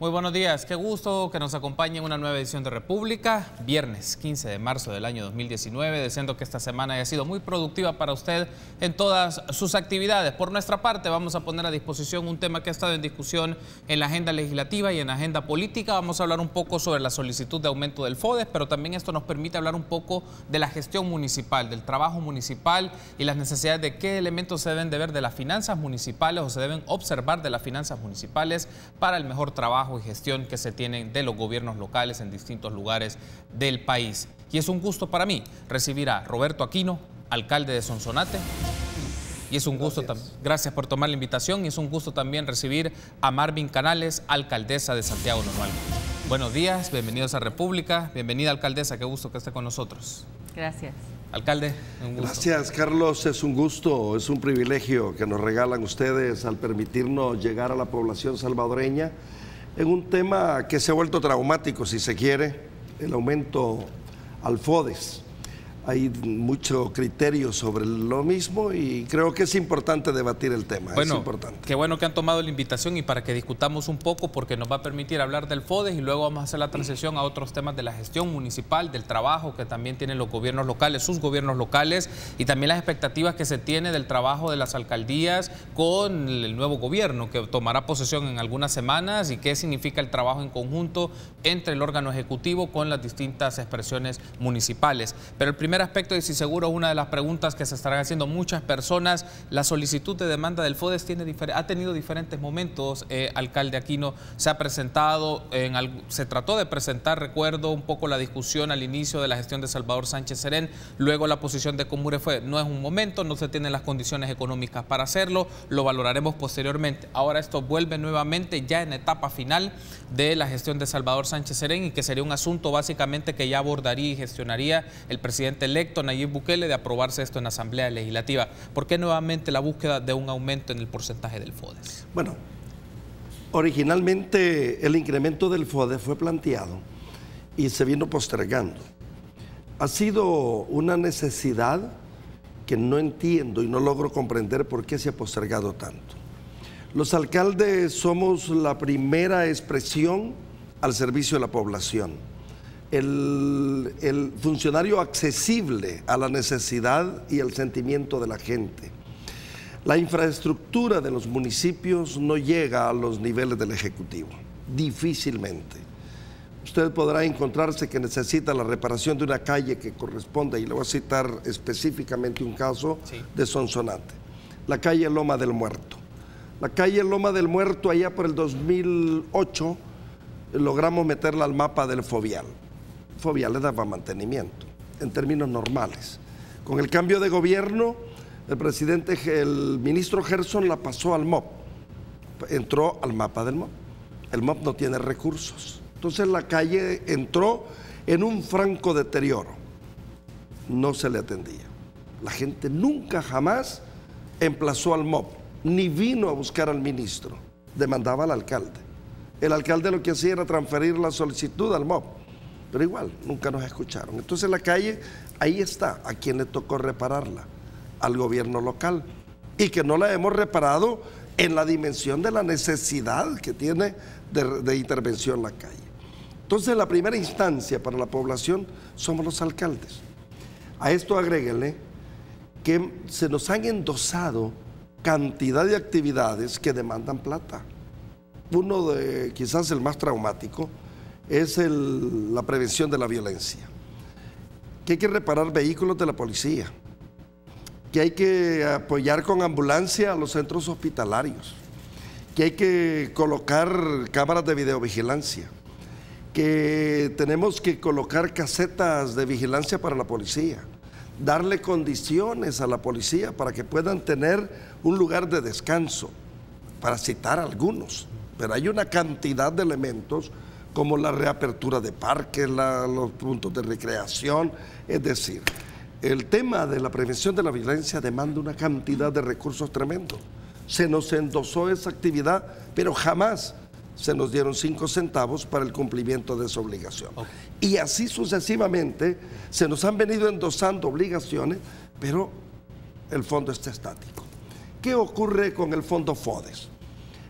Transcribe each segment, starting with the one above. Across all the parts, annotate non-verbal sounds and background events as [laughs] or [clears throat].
Muy buenos días, qué gusto que nos acompañe en una nueva edición de República, viernes 15 de marzo del año 2019, deseando que esta semana haya sido muy productiva para usted en todas sus actividades. Por nuestra parte vamos a poner a disposición un tema que ha estado en discusión en la agenda legislativa y en la agenda política. Vamos a hablar un poco sobre la solicitud de aumento del FODES, pero también esto nos permite hablar un poco de la gestión municipal, del trabajo municipal y las necesidades de qué elementos se deben de ver de las finanzas municipales o se deben observar de las finanzas municipales para el mejor trabajo y gestión que se tienen de los gobiernos locales en distintos lugares del país. Y es un gusto para mí recibir a Roberto Aquino, alcalde de Sonsonate. Y es un gusto también. Gracias por tomar la invitación y es un gusto también recibir a Marvin Canales, alcaldesa de Santiago Normal. Buenos días, bienvenidos a República. Bienvenida, alcaldesa, qué gusto que esté con nosotros. Gracias. Alcalde, un gusto. Gracias, Carlos. Es un gusto, es un privilegio que nos regalan ustedes al permitirnos llegar a la población salvadoreña en un tema que se ha vuelto traumático, si se quiere, el aumento al FODES hay mucho criterio sobre lo mismo y creo que es importante debatir el tema. Bueno, es importante. qué bueno que han tomado la invitación y para que discutamos un poco porque nos va a permitir hablar del FODES y luego vamos a hacer la transición a otros temas de la gestión municipal, del trabajo que también tienen los gobiernos locales, sus gobiernos locales y también las expectativas que se tiene del trabajo de las alcaldías con el nuevo gobierno que tomará posesión en algunas semanas y qué significa el trabajo en conjunto entre el órgano ejecutivo con las distintas expresiones municipales. Pero el primer aspecto, y si seguro una de las preguntas que se estarán haciendo muchas personas, la solicitud de demanda del FODES tiene ha tenido diferentes momentos, eh, alcalde Aquino, se ha presentado, en, se trató de presentar, recuerdo un poco la discusión al inicio de la gestión de Salvador Sánchez Serén, luego la posición de Comure fue, no es un momento, no se tienen las condiciones económicas para hacerlo, lo valoraremos posteriormente. Ahora esto vuelve nuevamente ya en etapa final de la gestión de Salvador Sánchez Serén y que sería un asunto básicamente que ya abordaría y gestionaría el presidente electo Nayib Bukele de aprobarse esto en Asamblea Legislativa. ¿Por qué nuevamente la búsqueda de un aumento en el porcentaje del FODES? Bueno, originalmente el incremento del FODES fue planteado y se vino postergando. Ha sido una necesidad que no entiendo y no logro comprender por qué se ha postergado tanto. Los alcaldes somos la primera expresión al servicio de la población el, funcionario accesible a la necesidad y el sentimiento de la gente. La infraestructura de los municipios no llega a los niveles del Ejecutivo, difícilmente. Usted podrá encontrarse que necesita la reparación de una calle que corresponde, y le voy a citar específicamente un caso de Sonsonate, la calle Loma del Muerto. La calle Loma del Muerto, allá por el 2008, logramos meterla al mapa del Fovial Fobia le daba mantenimiento, en términos normales. Con el cambio de gobierno, el presidente, el ministro Gerson la pasó al MOP, entró al mapa del MOP. El MOP no tiene recursos. Entonces la calle entró en un franco deterioro. No se le atendía. La gente nunca jamás emplazó al MOP, ni vino a buscar al ministro. Demandaba al alcalde. El alcalde lo que hacía era transferir la solicitud al MOP pero igual, nunca nos escucharon. Entonces la calle, ahí está, a quien le tocó repararla, al gobierno local, y que no la hemos reparado en la dimensión de la necesidad que tiene de, intervención la calle. Entonces la primera instancia para la población somos los alcaldes. A esto agréguenle que se nos han endosado cantidad de actividades que demandan plata. Uno de quizás el más traumático es la prevención de la violencia. Que hay que reparar vehículos de la policía. Que hay que apoyar con ambulancia a los centros hospitalarios. Que hay que colocar cámaras de videovigilancia. Que tenemos que colocar casetas de vigilancia para la policía. Darle condiciones a la policía para que puedan tener un lugar de descanso, para citar algunos. Pero hay una cantidad de elementos como la reapertura de parques, los puntos de recreación. Es decir, el tema de la prevención de la violencia demanda una cantidad de recursos tremendos. Se nos endosó esa actividad, pero jamás se nos dieron cinco centavos para el cumplimiento de esa obligación. Y así sucesivamente se nos han venido endosando obligaciones, pero el fondo está estático. ¿Qué ocurre con el fondo FODES?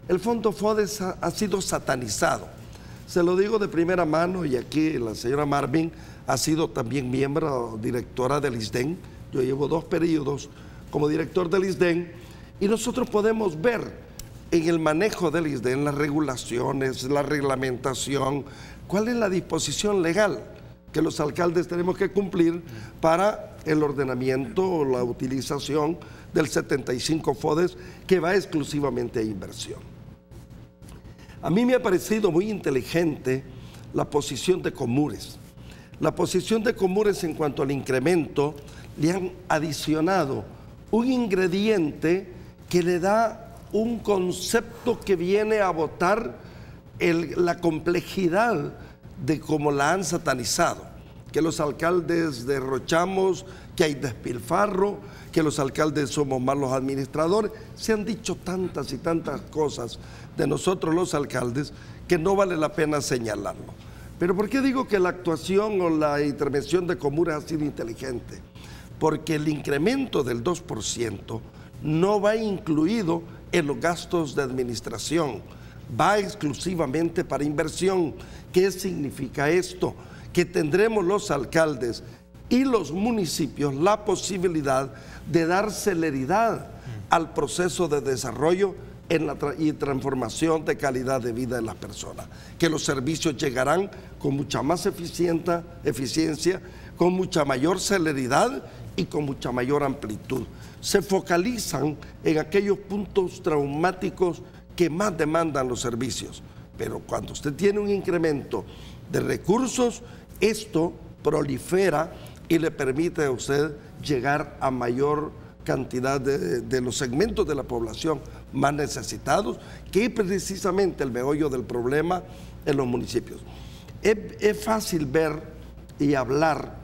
El fondo FODES ha sido satanizado Se lo digo de primera mano y aquí la señora Marvin ha sido también miembro, directora del ISDEN. Yo llevo dos periodos como director del ISDEN y nosotros podemos ver en el manejo del ISDEN las regulaciones, la reglamentación, cuál es la disposición legal que los alcaldes tenemos que cumplir para el ordenamiento o la utilización del 75 FODES que va exclusivamente a inversión. A mí me ha parecido muy inteligente la posición de Comures. La posición de Comures en cuanto al incremento le han adicionado un ingrediente que le da un concepto que viene a votar la complejidad de cómo la han satanizado. Que los alcaldes derrochamos, que hay despilfarro, que los alcaldes somos malos administradores. Se han dicho tantas y tantas cosas de nosotros los alcaldes que no vale la pena señalarlo. Pero ¿por qué digo que la actuación o la intervención de Comura ha sido inteligente? Porque el incremento del 2% no va incluido en los gastos de administración, va exclusivamente para inversión. ¿Qué significa esto? Que tendremos los alcaldes y los municipios la posibilidad de dar celeridad al proceso de desarrollo en la y transformación de calidad de vida de las personas, que los servicios llegarán con mucha más eficiencia, con mucha mayor celeridad y con mucha mayor amplitud. Se focalizan en aquellos puntos traumáticos que más demandan los servicios, pero cuando usted tiene un incremento de recursos, esto prolifera y le permite a usted llegar a mayor cantidad de, los segmentos de la población más necesitados, que es precisamente el meollo del problema en los municipios. Es, fácil ver y hablar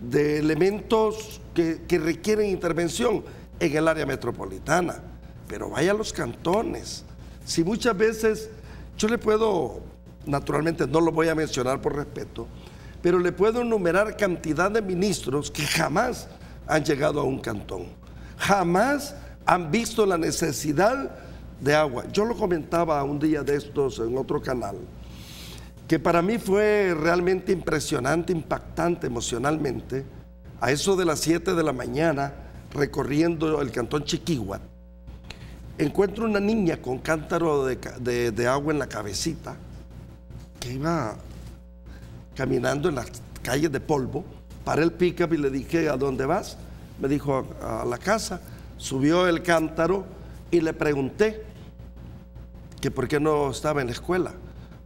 de elementos que, que, requieren intervención en el área metropolitana, pero vaya a los cantones. Si muchas veces yo le puedo, naturalmente no lo voy a mencionar por respeto, pero le puedo enumerar cantidad de ministros que jamás han llegado a un cantón jamás han visto la necesidad de agua. Yo lo comentaba un día de estos en otro canal, que para mí fue realmente impresionante, impactante emocionalmente, a eso de las 7 de la mañana, recorriendo el cantón Chiquigua, encuentro una niña con cántaro de, agua en la cabecita, que iba caminando en las calles de polvo, para el pick-up y le dije, ¿a dónde vas? me dijo a, la casa, subió el cántaro y le pregunté que por qué no estaba en la escuela.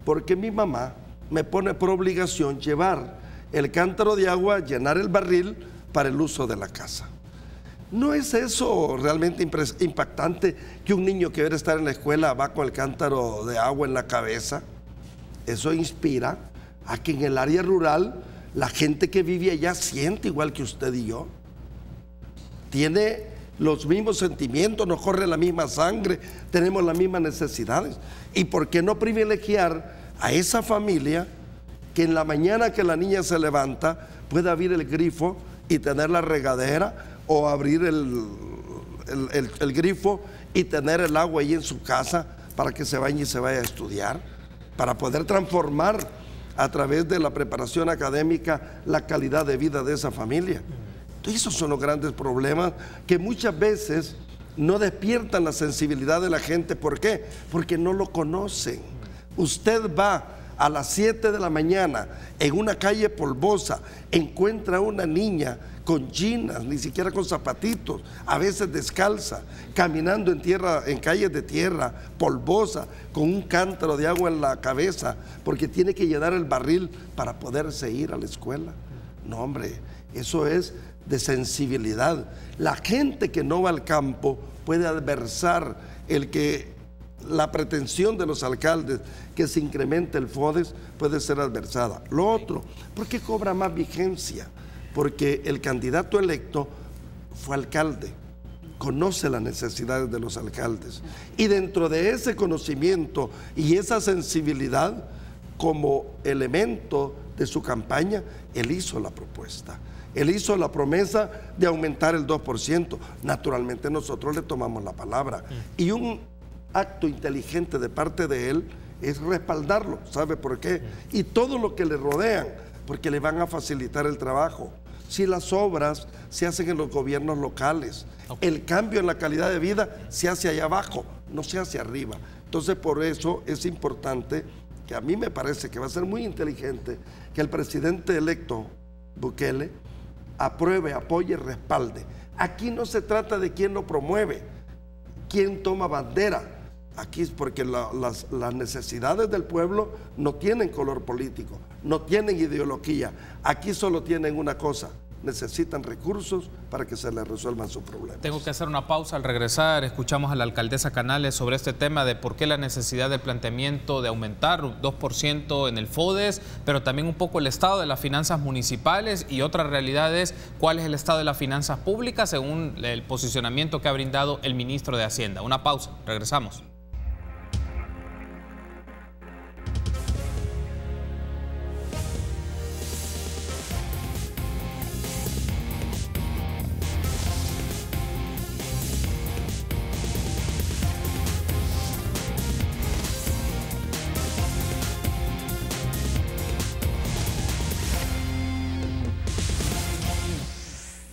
Porque mi mamá me pone por obligación llevar el cántaro de agua, llenar el barril para el uso de la casa. ¿No es eso realmente impactante que un niño que quiere estar en la escuela va con el cántaro de agua en la cabeza? Eso inspira a que en el área rural la gente que vive allá siente igual que usted y yo tiene los mismos sentimientos, nos corre la misma sangre, tenemos las mismas necesidades. ¿Y por qué no privilegiar a esa familia que en la mañana que la niña se levanta pueda abrir el grifo y tener la regadera o abrir el, el, grifo y tener el agua ahí en su casa para que se bañe y se vaya a estudiar, para poder transformar a través de la preparación académica la calidad de vida de esa familia? Esos son los grandes problemas que muchas veces no despiertan la sensibilidad de la gente. ¿Por qué? Porque no lo conocen. Usted va a las 7 de la mañana en una calle polvosa, encuentra a una niña con ginas, ni siquiera con zapatitos, a veces descalza, caminando en tierra, en calles de tierra, polvosa, con un cántaro de agua en la cabeza, porque tiene que llenar el barril para poderse ir a la escuela. No, hombre, eso es de sensibilidad. La gente que no va al campo puede adversar el que la pretensión de los alcaldes que se incremente el FODES puede ser adversada. Lo otro, ¿por qué cobra más vigencia? Porque el candidato electo fue alcalde, conoce las necesidades de los alcaldes. Y dentro de ese conocimiento y esa sensibilidad, como elemento de su campaña, él hizo la propuesta. Él hizo la promesa de aumentar el 2%. Naturalmente nosotros le tomamos la palabra. Y un acto inteligente de parte de él es respaldarlo. ¿Sabe por qué? Y todo lo que le rodean, porque le van a facilitar el trabajo. Si las obras se hacen en los gobiernos locales, el cambio en la calidad de vida se hace allá abajo, no se hace arriba. Entonces, por eso es importante que a mí me parece que va a ser muy inteligente que el presidente electo Bukele apruebe, apoye, respalde. Aquí no se trata de quién lo promueve, quién toma bandera. Aquí es porque las, las necesidades del pueblo no tienen color político, no tienen ideología. Aquí solo tienen una cosa, necesitan recursos para que se les resuelvan sus problemas. Tengo que hacer una pausa al regresar. Escuchamos a la alcaldesa Canales sobre este tema de por qué la necesidad del planteamiento de aumentar 2% en el FODES, pero también un poco el estado de las finanzas municipales y otras realidades, cuál es el estado de las finanzas públicas según el posicionamiento que ha brindado el ministro de Hacienda. Una pausa, regresamos.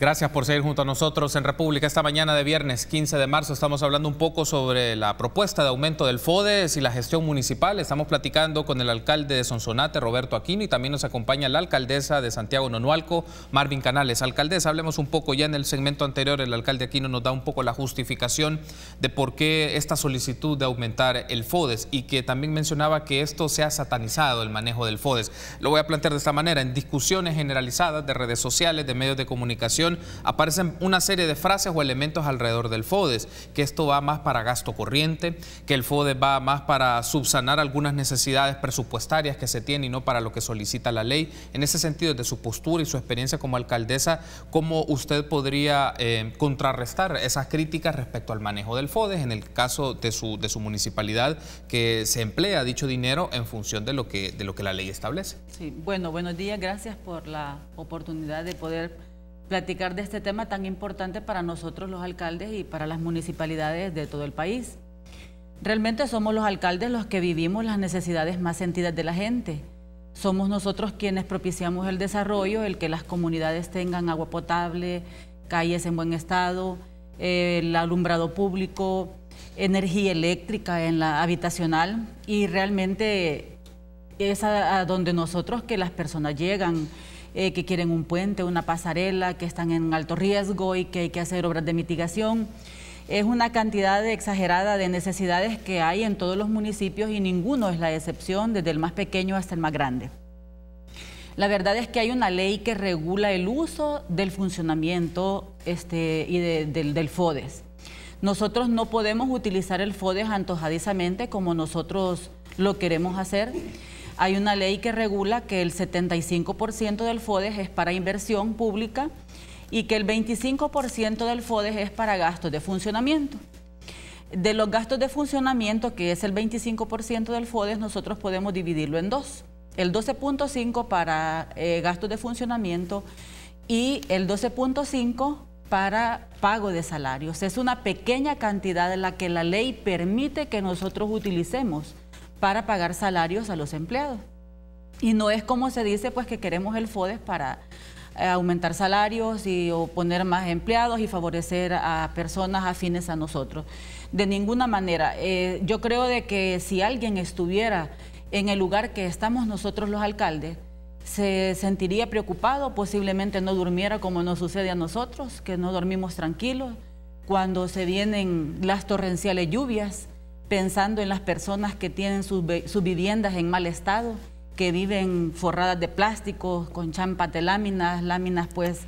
Gracias por seguir junto a nosotros en República. Esta mañana de viernes 15 de marzo estamos hablando un poco sobre la propuesta de aumento del FODES y la gestión municipal. Estamos platicando con el alcalde de Sonsonate, Roberto Aquino, y también nos acompaña la alcaldesa de Santiago Nonualco, Marvin Canales. Alcaldesa, hablemos un poco, ya en el segmento anterior el alcalde Aquino nos da un poco la justificación de por qué esta solicitud de aumentar el FODES y que también mencionaba que esto se ha satanizado el manejo del FODES. Lo voy a plantear de esta manera, en discusiones generalizadas de redes sociales, de medios de comunicación, aparecen una serie de frases o elementos alrededor del FODES, que esto va más para gasto corriente, que el FODES va más para subsanar algunas necesidades presupuestarias que se tienen y no para lo que solicita la ley. En ese sentido, de su postura y su experiencia como alcaldesa, ¿cómo usted podría eh, contrarrestar esas críticas respecto al manejo del FODES en el caso de su, de su municipalidad que se emplea dicho dinero en función de lo que, de lo que la ley establece? Sí, bueno, buenos días, gracias por la oportunidad de poder platicar de este tema tan importante para nosotros los alcaldes y para las municipalidades de todo el país. Realmente somos los alcaldes los que vivimos las necesidades más sentidas de la gente. Somos nosotros quienes propiciamos el desarrollo, el que las comunidades tengan agua potable, calles en buen estado, el alumbrado público, energía eléctrica en la habitacional y realmente es a, donde nosotros que las personas llegan eh, que quieren un puente, una pasarela, que están en alto riesgo y que hay que hacer obras de mitigación. Es una cantidad exagerada de necesidades que hay en todos los municipios y ninguno es la excepción, desde el más pequeño hasta el más grande. La verdad es que hay una ley que regula el uso del funcionamiento este, y del, del FODES. Nosotros no podemos utilizar el FODES antojadizamente como nosotros lo queremos hacer hay una ley que regula que el 75% del FODES es para inversión pública y que el 25% del FODES es para gastos de funcionamiento. De los gastos de funcionamiento, que es el 25% del FODES, nosotros podemos dividirlo en dos. El 12.5 para eh, gastos de funcionamiento y el 12.5 para pago de salarios. Es una pequeña cantidad de la que la ley permite que nosotros utilicemos para pagar salarios a los empleados. Y no es como se dice, pues que queremos el FODES para eh, aumentar salarios y o poner más empleados y favorecer a personas afines a nosotros. De ninguna manera. Eh, yo creo de que si alguien estuviera en el lugar que estamos nosotros los alcaldes, se sentiría preocupado, posiblemente no durmiera como nos sucede a nosotros, que no dormimos tranquilos cuando se vienen las torrenciales lluvias, pensando en las personas que tienen sus, viviendas en mal estado, que viven forradas de plástico, con champas de láminas, láminas pues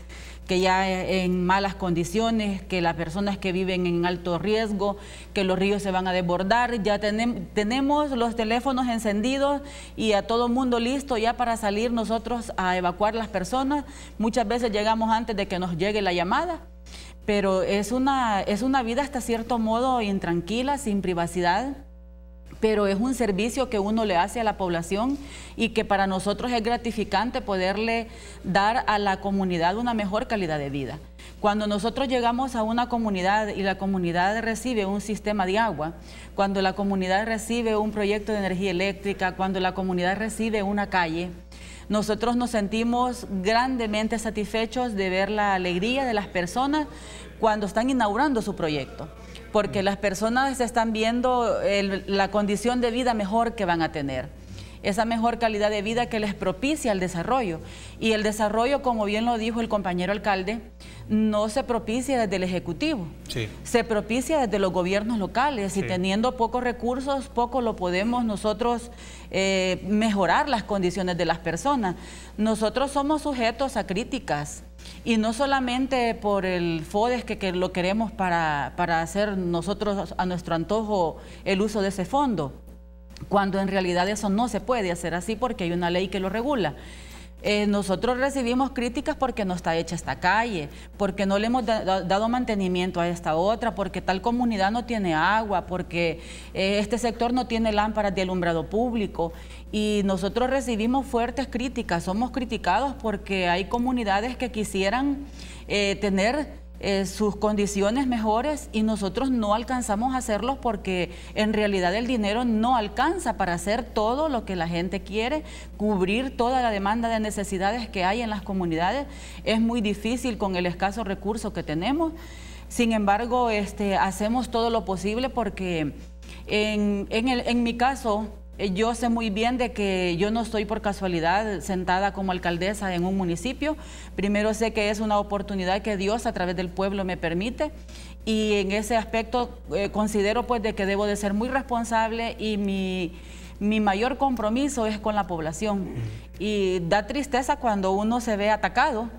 que ya en malas condiciones, que las personas que viven en alto riesgo, que los ríos se van a desbordar, ya tenemos los teléfonos encendidos y a todo mundo listo ya para salir nosotros a evacuar las personas. Muchas veces llegamos antes de que nos llegue la llamada pero es una, es una vida hasta cierto modo intranquila, sin privacidad, pero es un servicio que uno le hace a la población y que para nosotros es gratificante poderle dar a la comunidad una mejor calidad de vida. Cuando nosotros llegamos a una comunidad y la comunidad recibe un sistema de agua, cuando la comunidad recibe un proyecto de energía eléctrica, cuando la comunidad recibe una calle, nosotros nos sentimos grandemente satisfechos de ver la alegría de las personas cuando están inaugurando su proyecto, porque las personas están viendo la condición de vida mejor que van a tener esa mejor calidad de vida que les propicia el desarrollo. Y el desarrollo, como bien lo dijo el compañero alcalde, no se propicia desde el Ejecutivo, se propicia desde los gobiernos locales y teniendo pocos recursos, poco lo podemos nosotros eh, mejorar las condiciones de las personas. Nosotros somos sujetos a críticas y no solamente por el FODES que, lo queremos para, para hacer nosotros a nuestro antojo el uso de ese fondo, cuando en realidad eso no se puede hacer así porque hay una ley que lo regula. Eh, nosotros recibimos críticas porque no está hecha esta calle, porque no le hemos dado mantenimiento a esta otra, porque tal comunidad no tiene agua, porque eh, este sector no tiene lámparas de alumbrado público. Y nosotros recibimos fuertes críticas, somos criticados porque hay comunidades que quisieran eh, tener eh, sus condiciones mejores y nosotros no alcanzamos a hacerlos porque en realidad el dinero no alcanza para hacer todo lo que la gente quiere, cubrir toda la demanda de necesidades que hay en las comunidades. Es muy difícil con el escaso recurso que tenemos. Sin embargo, este, hacemos todo lo posible porque en, en mi caso, yo sé muy bien de que yo no estoy por casualidad sentada como alcaldesa en un municipio. Primero sé que es una oportunidad que Dios a través del pueblo me permite y en ese aspecto eh, considero pues de que debo de ser muy responsable y mi, mi mayor compromiso es con la población. Y da tristeza cuando uno se ve atacado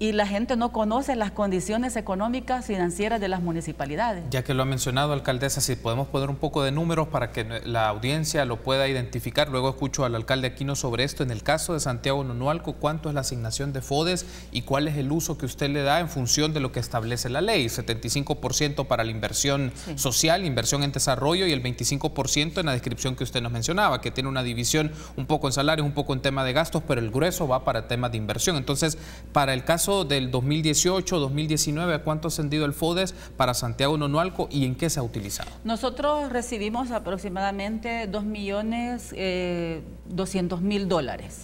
y la gente no conoce las condiciones económicas financieras de las municipalidades. Ya que lo ha mencionado, alcaldesa, si podemos poner un poco de números para que la audiencia lo pueda identificar. Luego escucho al alcalde Aquino sobre esto. En el caso de Santiago Nonualco, ¿cuánto es la asignación de FODES y cuál es el uso que usted le da en función de lo que establece la ley? 75% para la inversión social, inversión en desarrollo y el 25% en la descripción que usted nos mencionaba, que tiene una división un poco en salarios, un poco en tema de gastos, pero el grueso va para temas de inversión. Entonces, para el caso del 2018, 2019, ¿a cuánto ha ascendido el FODES para Santiago Nonualco y en qué se ha utilizado? Nosotros recibimos aproximadamente 2 millones eh, 200 mil dólares.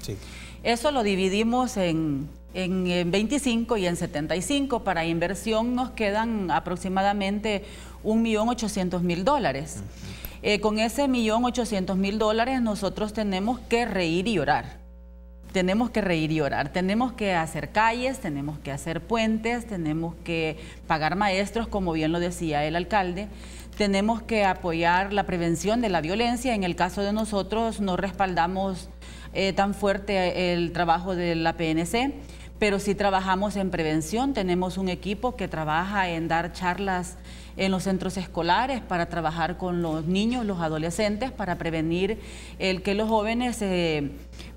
Eso lo dividimos en, en, 25 y en 75. Para inversión nos quedan aproximadamente 1.800.000 dólares. Eh, con ese 1.800.000 dólares nosotros tenemos que reír y orar tenemos que reír y orar. Tenemos que hacer calles, tenemos que hacer puentes, tenemos que pagar maestros, como bien lo decía el alcalde. Tenemos que apoyar la prevención de la violencia. En el caso de nosotros no respaldamos eh, tan fuerte el trabajo de la PNC, pero sí trabajamos en prevención. Tenemos un equipo que trabaja en dar charlas en los centros escolares para trabajar con los niños, los adolescentes, para prevenir el que los jóvenes eh,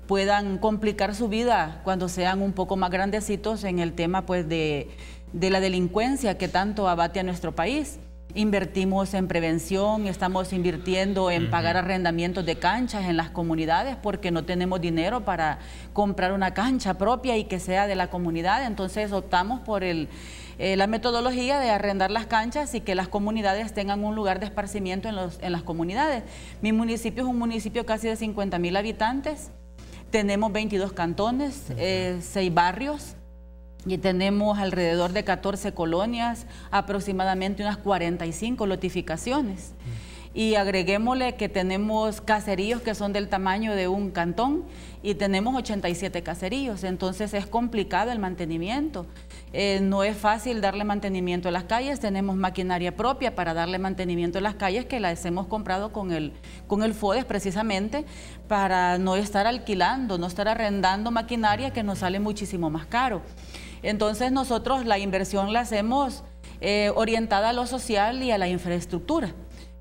puedan complicar su vida cuando sean un poco más grandecitos en el tema pues de, la delincuencia que tanto abate a nuestro país. Invertimos en prevención, estamos invirtiendo en pagar arrendamientos de canchas en las comunidades porque no tenemos dinero para comprar una cancha propia y que sea de la comunidad. Entonces optamos por el, eh, la metodología de arrendar las canchas y que las comunidades tengan un lugar de esparcimiento en, los, en las comunidades. Mi municipio es un municipio casi de 50 mil habitantes. Tenemos 22 cantones, 6 eh, barrios y tenemos alrededor de 14 colonias, aproximadamente unas 45 lotificaciones. Y agreguémosle que tenemos caseríos que son del tamaño de un cantón y tenemos 87 caseríos, entonces es complicado el mantenimiento. Eh, no es fácil darle mantenimiento a las calles, tenemos maquinaria propia para darle mantenimiento a las calles que las hemos comprado con el, con el FODES precisamente para no estar alquilando, no estar arrendando maquinaria que nos sale muchísimo más caro. Entonces nosotros la inversión la hacemos eh, orientada a lo social y a la infraestructura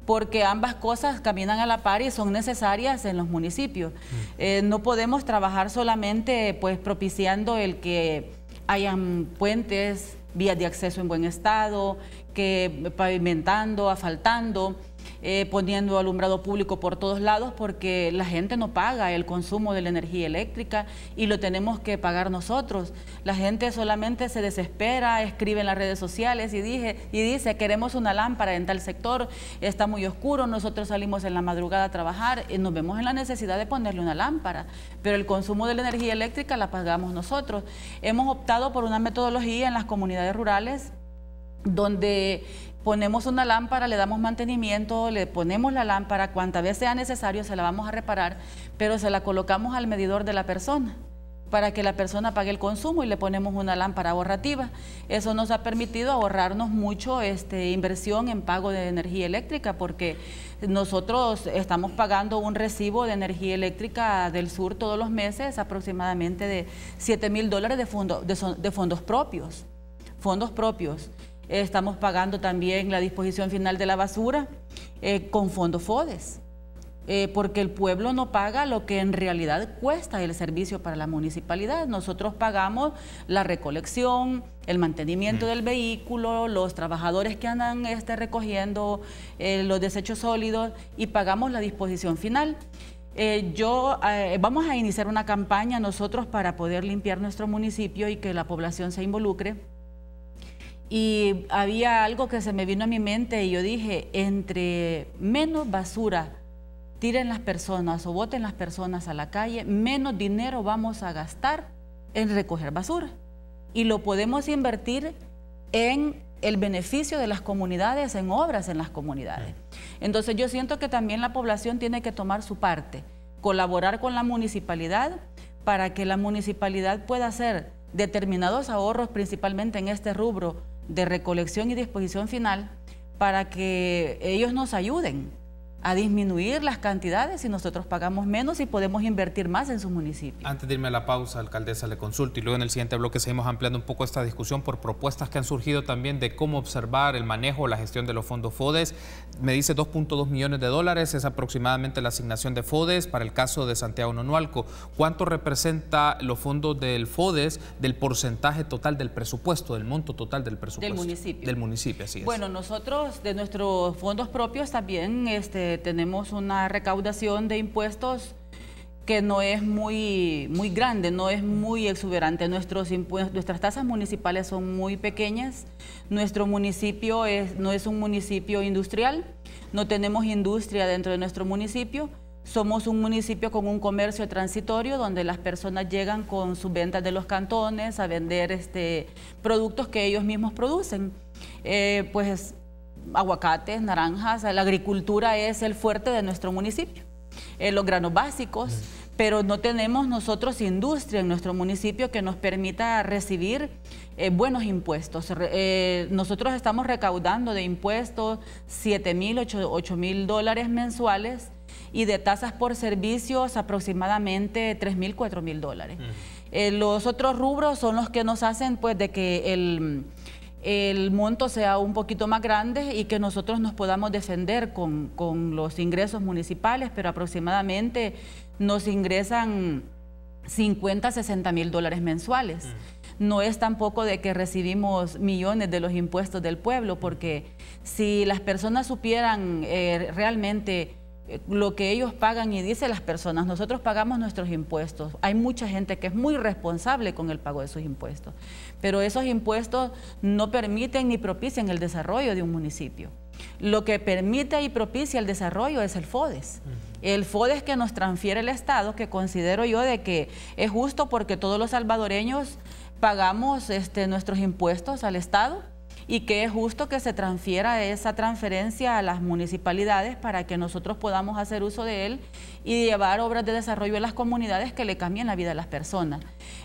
porque ambas cosas caminan a la par y son necesarias en los municipios. Mm. Eh, no podemos trabajar solamente pues propiciando el que hayan puentes, vías de acceso en buen estado, que pavimentando, asfaltando. Eh, poniendo alumbrado público por todos lados porque la gente no paga el consumo de la energía eléctrica y lo tenemos que pagar nosotros. La gente solamente se desespera, escribe en las redes sociales y, dije, y dice, queremos una lámpara en tal sector, está muy oscuro, nosotros salimos en la madrugada a trabajar y nos vemos en la necesidad de ponerle una lámpara, pero el consumo de la energía eléctrica la pagamos nosotros. Hemos optado por una metodología en las comunidades rurales donde ponemos una lámpara, le damos mantenimiento, le ponemos la lámpara, cuantas veces sea necesario se la vamos a reparar, pero se la colocamos al medidor de la persona para que la persona pague el consumo y le ponemos una lámpara ahorrativa. Eso nos ha permitido ahorrarnos mucho este, inversión en pago de energía eléctrica porque nosotros estamos pagando un recibo de energía eléctrica del sur todos los meses aproximadamente de 7 mil dólares de, de fondos propios. Fondos propios. Estamos pagando también la disposición final de la basura eh, con fondos FODES, eh, porque el pueblo no paga lo que en realidad cuesta el servicio para la municipalidad. Nosotros pagamos la recolección, el mantenimiento mm. del vehículo, los trabajadores que andan este, recogiendo eh, los desechos sólidos y pagamos la disposición final. yo vamos a iniciar una campaña nosotros para poder limpiar nuestro municipio y que la población se involucre y había algo que se me vino a mi mente y yo dije, entre menos basura tiren las personas o boten las personas a la calle, menos dinero vamos a gastar en recoger basura. Y lo podemos invertir en el beneficio de las comunidades, en obras en las comunidades. Entonces yo siento que también la población tiene que tomar su parte, colaborar con la municipalidad para que la municipalidad pueda hacer determinados ahorros, principalmente en este rubro de recolección y disposición final para que ellos nos ayuden a disminuir las cantidades y nosotros pagamos menos y podemos invertir más en su municipio. Antes de irme a la pausa, alcaldesa, le consulto y luego en el siguiente bloque seguimos ampliando un poco esta discusión por propuestas que han surgido también de cómo observar el manejo, la gestión de los fondos FODES. Me dice 2.2 millones de dólares, es aproximadamente la asignación de FODES para el caso de Santiago Nonualco. ¿Cuánto representa los fondos del FODES del porcentaje total del presupuesto, del monto total del presupuesto? Del municipio. Del municipio, así es. Bueno, nosotros de nuestros fondos propios también este, tenemos una recaudación de impuestos que no es muy, muy grande, no es muy exuberante. Nuestros nuestras tasas municipales son muy pequeñas. Nuestro municipio es, no es un municipio industrial, no tenemos industria dentro de nuestro municipio. Somos un municipio con un comercio transitorio donde las personas llegan con sus ventas de los cantones a vender este, productos que ellos mismos producen. Eh, pues aguacates, naranjas, la agricultura es el fuerte de nuestro municipio, eh, los granos básicos, pero no tenemos nosotros industria en nuestro municipio que nos permita recibir eh, buenos impuestos. Eh, nosotros estamos recaudando de impuestos 7 mil, 8 mil dólares mensuales y de tasas por servicios aproximadamente 3 mil, 4 mil dólares. los otros rubros son los que nos hacen pues de que el el monto sea un poquito más grande y que nosotros nos podamos defender con, los ingresos municipales, pero aproximadamente nos ingresan 50, 60 mil dólares mensuales. Mm. No es tampoco de que recibimos millones de los impuestos del pueblo, porque si las personas supieran eh, realmente lo que ellos pagan y dicen las personas, nosotros pagamos nuestros impuestos. Hay mucha gente que es muy responsable con el pago de sus impuestos, pero esos impuestos no permiten ni propician el desarrollo de un municipio. Lo que permite y propicia el desarrollo es el FODES. El FODES que nos transfiere el Estado, que considero yo de que es justo porque todos los salvadoreños pagamos este, nuestros impuestos al Estado y que es justo que se transfiera esa transferencia a las municipalidades para que nosotros podamos hacer uso de él y llevar obras de desarrollo en las comunidades que le cambien la vida a las personas.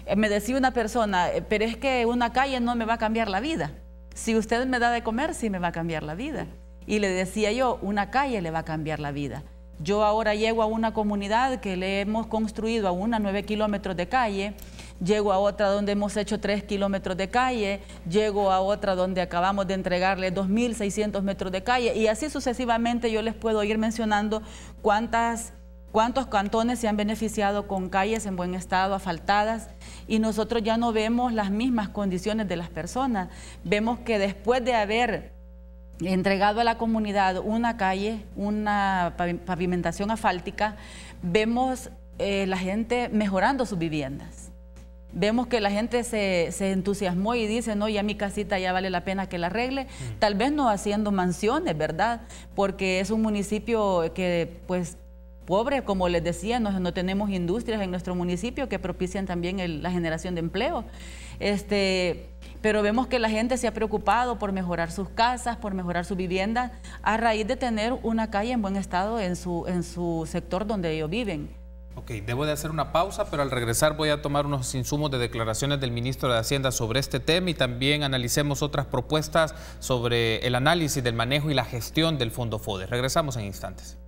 Eh, me decía una persona, eh, pero es que una calle no me va a cambiar la vida. Si usted me da de comer, sí me va a cambiar la vida. Y le decía yo, una calle le va a cambiar la vida. Yo ahora llego a una comunidad que le hemos construido a una nueve kilómetros de calle llego a otra donde hemos hecho tres kilómetros de calle, llego a otra donde acabamos de entregarle 2.600 metros de calle y así sucesivamente yo les puedo ir mencionando cuántas, cuántos cantones se han beneficiado con calles en buen estado, asfaltadas y nosotros ya no vemos las mismas condiciones de las personas. Vemos que después de haber entregado a la comunidad una calle, una pavimentación asfáltica, vemos eh, la gente mejorando sus viviendas. Vemos que la gente se, entusiasmó y dice, no, ya mi casita ya vale la pena que la arregle. Mm. Tal vez no haciendo mansiones, ¿verdad? Porque es un municipio que, pues, pobre, como les decía, no, no tenemos industrias en nuestro municipio que propician también la generación de empleo. Este, pero vemos que la gente se ha preocupado por mejorar sus casas, por mejorar su vivienda, a raíz de tener una calle en buen estado en su, en su sector donde ellos viven. Ok, debo de hacer una pausa, pero al regresar voy a tomar unos insumos de declaraciones del ministro de Hacienda sobre este tema y también analicemos otras propuestas sobre el análisis del manejo y la gestión del Fondo FODE. Regresamos en instantes.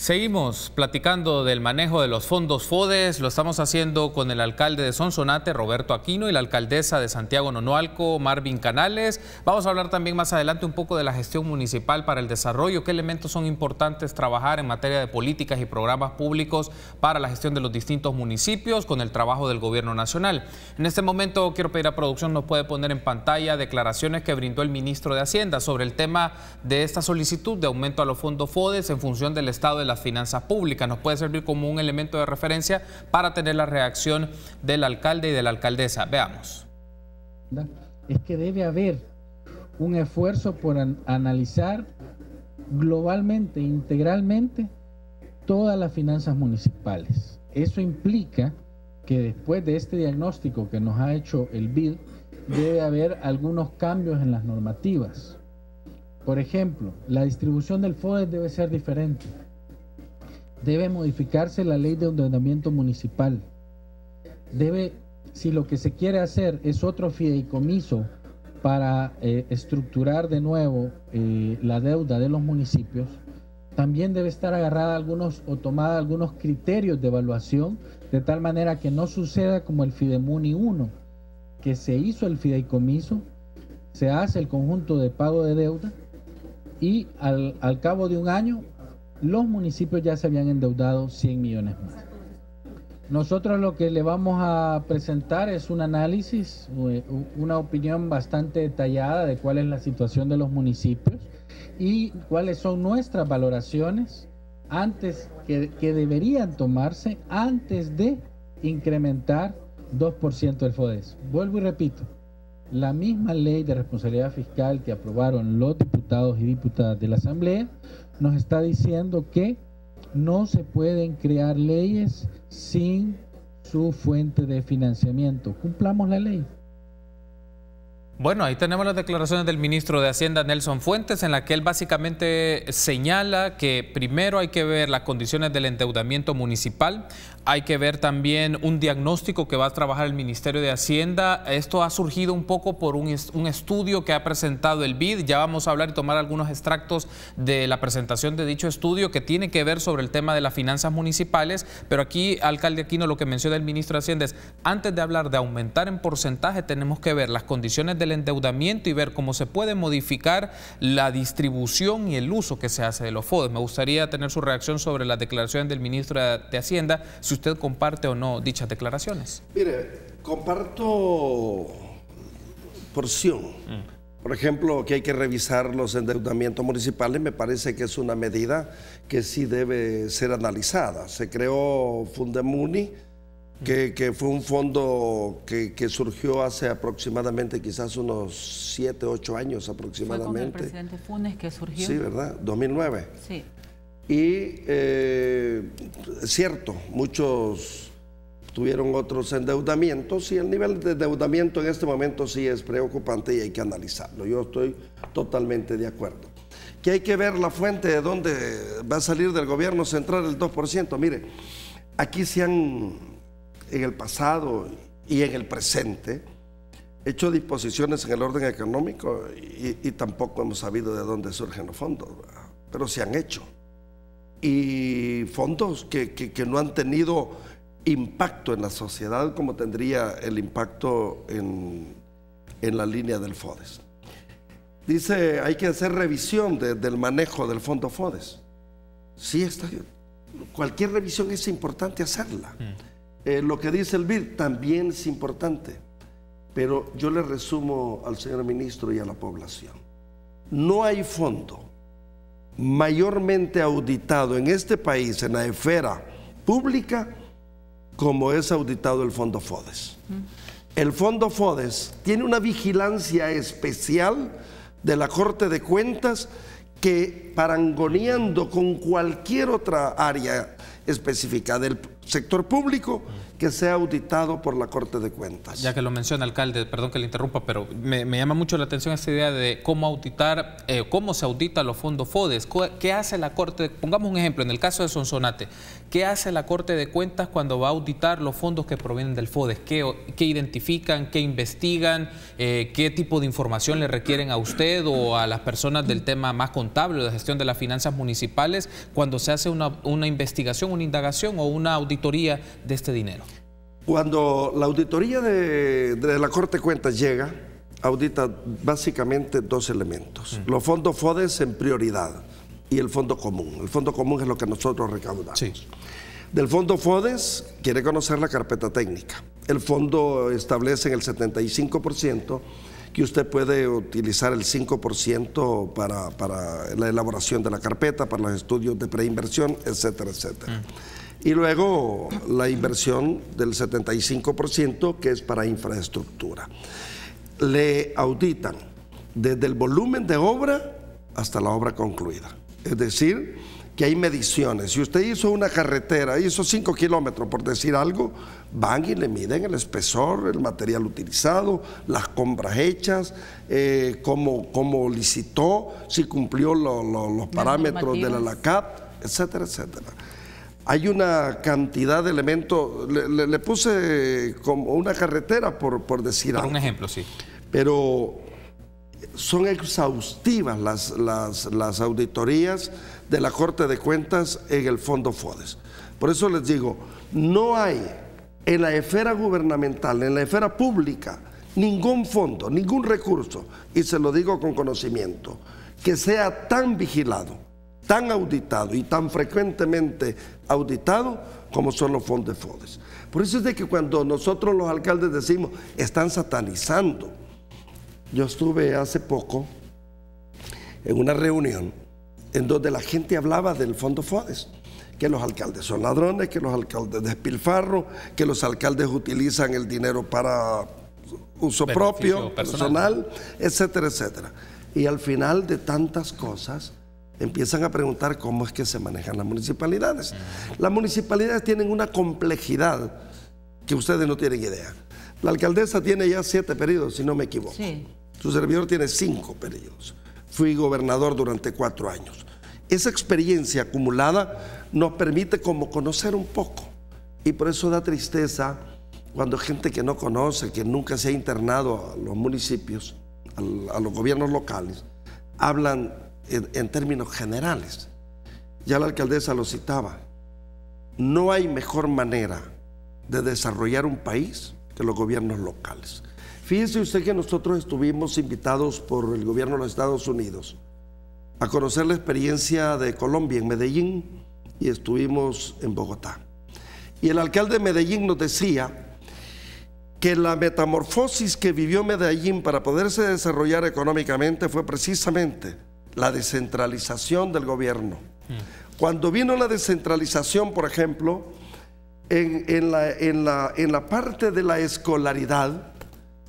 Seguimos platicando del manejo de los fondos FODES, lo estamos haciendo con el alcalde de Sonsonate, Roberto Aquino, y la alcaldesa de Santiago Nonualco, Marvin Canales. Vamos a hablar también más adelante un poco de la gestión municipal para el desarrollo, qué elementos son importantes trabajar en materia de políticas y programas públicos para la gestión de los distintos municipios con el trabajo del gobierno nacional. En este momento quiero pedir a producción nos puede poner en pantalla declaraciones que brindó el ministro de Hacienda sobre el tema de esta solicitud de aumento a los fondos FODES en función del estado de finanzas públicas. Nos puede servir como un elemento de referencia para tener la reacción del alcalde y de la alcaldesa. Veamos. Es que debe haber un esfuerzo por analizar globalmente, integralmente, todas las finanzas municipales. Eso implica que después de este diagnóstico que nos ha hecho el BID, debe haber algunos cambios en las normativas. Por ejemplo, la distribución del FODES debe ser diferente debe modificarse la ley de endeudamiento municipal. Debe, si lo que se quiere hacer es otro fideicomiso para eh, estructurar de nuevo eh, la deuda de los municipios, también debe estar agarrada algunos o tomada algunos criterios de evaluación de tal manera que no suceda como el Fidemuni 1, que se hizo el fideicomiso, se hace el conjunto de pago de deuda y al, al cabo de un año los municipios ya se habían endeudado 100 millones más. Nosotros lo que le vamos a presentar es un análisis, una opinión bastante detallada de cuál es la situación de los municipios y cuáles son nuestras valoraciones antes que, que deberían tomarse antes de incrementar 2% del FODES. Vuelvo y repito, la misma ley de responsabilidad fiscal que aprobaron los diputados y diputadas de la Asamblea nos está diciendo que no se pueden crear leyes sin su fuente de financiamiento. Cumplamos la ley. Bueno, ahí tenemos las declaraciones del ministro de Hacienda, Nelson Fuentes, en la que él básicamente señala que primero hay que ver las condiciones del endeudamiento municipal, hay que ver también un diagnóstico que va a trabajar el Ministerio de Hacienda. Esto ha surgido un poco por un, estudio que ha presentado el BID. Ya vamos a hablar y tomar algunos extractos de la presentación de dicho estudio que tiene que ver sobre el tema de las finanzas municipales. Pero aquí, alcalde Aquino, lo que menciona el ministro de Hacienda es, antes de hablar de aumentar en porcentaje, tenemos que ver las condiciones del endeudamiento y ver cómo se puede modificar la distribución y el uso que se hace de los fondos. Me gustaría tener su reacción sobre las declaraciones del ministro de Hacienda, si usted comparte o no dichas declaraciones. Mire, comparto porción. Mm. Por ejemplo, que hay que revisar los endeudamientos municipales, me parece que es una medida que sí debe ser analizada. Se creó Fundemuni, que, fue un fondo que, surgió hace aproximadamente quizás unos 7, 8 años aproximadamente. Fue con el presidente Funes que surgió. Sí, ¿verdad? 2009. Sí. Y eh, cierto, muchos tuvieron otros endeudamientos y el nivel de endeudamiento en este momento sí es preocupante y hay que analizarlo. Yo estoy totalmente de acuerdo. Que hay que ver la fuente de dónde va a salir del gobierno central el 2%. Mire, aquí se han en el pasado y en el presente hecho disposiciones en el orden económico y, tampoco hemos sabido de dónde surgen los fondos, pero se han hecho. Y fondos que, no han tenido impacto en la sociedad como tendría el impacto en, la línea del FODES. Dice, hay que hacer revisión del manejo del fondo FODES. Sí, está, cualquier revisión es importante hacerla. Mm. Eh, lo que dice el BID también es importante, pero yo le resumo al señor ministro y a la población. No hay fondo mayormente auditado en este país, en la esfera pública, como es auditado el Fondo FODES. El Fondo FODES tiene una vigilancia especial de la Corte de Cuentas que parangoneando con cualquier otra área específica del sector público que sea auditado por la Corte de Cuentas. Ya que lo menciona, alcalde, perdón que le interrumpa, pero me, llama mucho la atención esta idea de cómo auditar, eh, cómo se audita los fondos FODES. ¿Qué hace la Corte? Pongamos un ejemplo, en el caso de Sonsonate, ¿qué hace la Corte de Cuentas cuando va a auditar los fondos que provienen del FODES? ¿Qué, qué identifican, qué investigan, eh, qué tipo de información le requieren a usted o a las personas del tema más contable o de gestión de las finanzas municipales cuando se hace una, una investigación, una indagación o una auditoría de este dinero? Cuando la auditoría de, la Corte de Cuentas llega, audita básicamente dos elementos. Los fondos FODES en prioridad y el fondo común. El fondo común es lo que nosotros recaudamos. Del fondo FODES quiere conocer la carpeta técnica. El fondo establece en el 75% que usted puede utilizar el 5% para, para, la elaboración de la carpeta, para los estudios de preinversión, etcétera, etcétera. Y luego la inversión del 75% que es para infraestructura. Le auditan desde el volumen de obra hasta la obra concluida. Es decir, que hay mediciones. Si usted hizo una carretera, hizo 5 kilómetros, por decir algo, van y le miden el espesor, el material utilizado, las compras hechas, eh, cómo, licitó, si cumplió los parámetros de la LACAP, etcétera, etcétera hay una cantidad de elementos, le, puse como una carretera por, por decir por un ejemplo, sí. Pero son exhaustivas las, las, auditorías de la Corte de Cuentas en el Fondo FODES. Por eso les digo, no hay en la esfera gubernamental, en la esfera pública, ningún fondo, ningún recurso, y se lo digo con conocimiento, que sea tan vigilado tan auditado y tan frecuentemente auditado como son los fondos de FODES. Por eso es de que cuando nosotros los alcaldes decimos, están satanizando. Yo estuve hace poco en una reunión en donde la gente hablaba del fondo FODES, que los alcaldes son ladrones, que los alcaldes despilfarro, que los alcaldes utilizan el dinero para uso propio, personal, etcétera, etcétera. Y al final de tantas cosas, empiezan a preguntar cómo es que se manejan las municipalidades. Las municipalidades tienen una complejidad que ustedes no tienen idea. La alcaldesa tiene ya siete periodos, si no me equivoco. Su servidor tiene cinco periodos. Fui gobernador durante cuatro años. Esa experiencia acumulada nos permite como conocer un poco. Y por eso da tristeza cuando gente que no conoce, que nunca se ha internado a los municipios, a los gobiernos locales, hablan en, términos generales. Ya la alcaldesa lo citaba. No hay mejor manera de desarrollar un país que los gobiernos locales. Fíjese usted que nosotros estuvimos invitados por el gobierno de los Estados Unidos a conocer la experiencia de Colombia en Medellín y estuvimos en Bogotá. Y el alcalde de Medellín nos decía que la metamorfosis que vivió Medellín para poderse desarrollar económicamente fue precisamente la descentralización del gobierno. Cuando vino la descentralización, por ejemplo, en, la, en, la, en la parte de la escolaridad,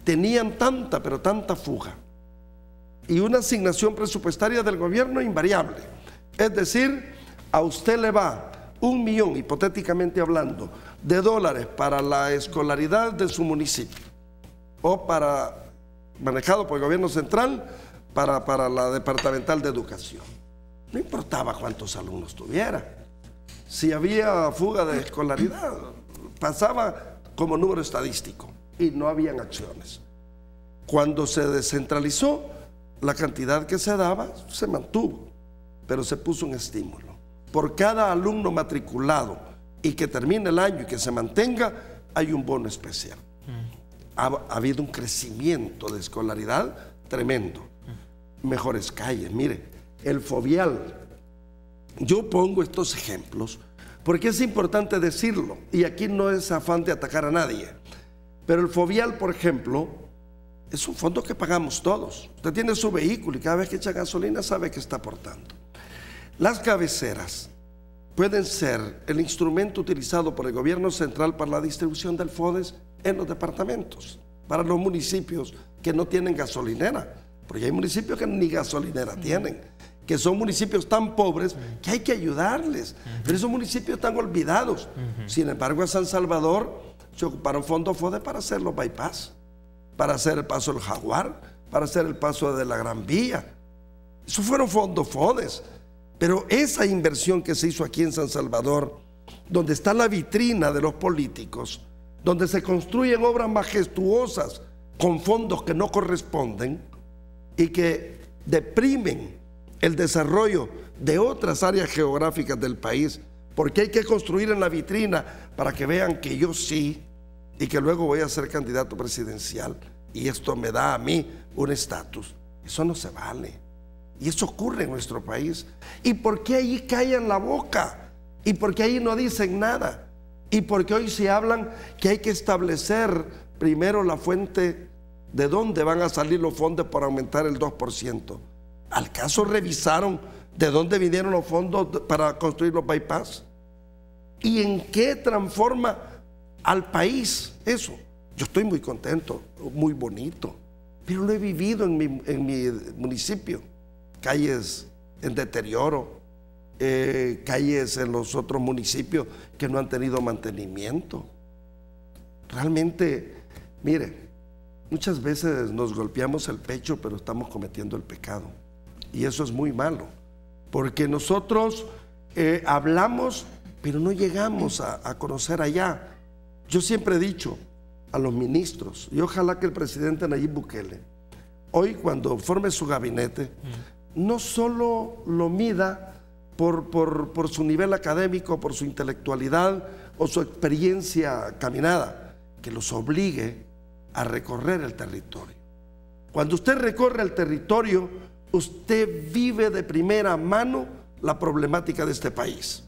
tenían tanta, pero tanta fuga. Y una asignación presupuestaria del gobierno invariable. Es decir, a usted le va un millón, hipotéticamente hablando, de dólares para la escolaridad de su municipio o para, manejado por el gobierno central, para, la departamental de educación. No importaba cuántos alumnos tuviera. Si había fuga de escolaridad, pasaba como número estadístico y no habían acciones. Cuando se descentralizó, la cantidad que se daba se mantuvo, pero se puso un estímulo. Por cada alumno matriculado y que termine el año y que se mantenga, hay un bono especial. Ha, ha habido un crecimiento de escolaridad tremendo. Mejores calles, mire, el fobial. Yo pongo estos ejemplos porque es importante decirlo y aquí no es afán de atacar a nadie. Pero el fobial, por ejemplo, es un fondo que pagamos todos. Usted tiene su vehículo y cada vez que echa gasolina sabe que está aportando. Las cabeceras pueden ser el instrumento utilizado por el gobierno central para la distribución del FODES en los departamentos, para los municipios que no tienen gasolinera, porque hay municipios que ni gasolinera tienen, que son municipios tan pobres que hay que ayudarles, pero esos municipios están olvidados. Sin embargo, a San Salvador se ocuparon fondos FODES para hacer los bypass, para hacer el paso del Jaguar, para hacer el paso de la Gran Vía. Esos fueron fondos FODES. Pero esa inversión que se hizo aquí en San Salvador, donde está la vitrina de los políticos, donde se construyen obras majestuosas con fondos que no corresponden y que deprimen el desarrollo de otras áreas geográficas del país, porque hay que construir en la vitrina para que vean que yo sí y que luego voy a ser candidato presidencial y esto me da a mí un estatus. Eso no se vale. Y eso ocurre en nuestro país. ¿Y por qué ahí callan la boca? ¿Y por qué ahí no dicen nada? ¿Y por qué hoy se hablan que hay que establecer primero la fuente de dónde van a salir los fondos para aumentar el 2%? ¿Al caso revisaron de dónde vinieron los fondos para construir los bypass? ¿Y en qué transforma al país eso? Yo estoy muy contento, muy bonito, pero lo he vivido en mi, municipio calles en deterioro, eh, calles en los otros municipios que no han tenido mantenimiento. Realmente, mire, muchas veces nos golpeamos el pecho, pero estamos cometiendo el pecado. Y eso es muy malo, porque nosotros eh, hablamos, pero no llegamos a, conocer allá. Yo siempre he dicho a los ministros, y ojalá que el presidente Nayib Bukele, hoy cuando forme su gabinete, no solo lo mida por, por, su nivel académico, por su intelectualidad o su experiencia caminada, que los obligue a recorrer el territorio. Cuando usted recorre el territorio, usted vive de primera mano la problemática de este país.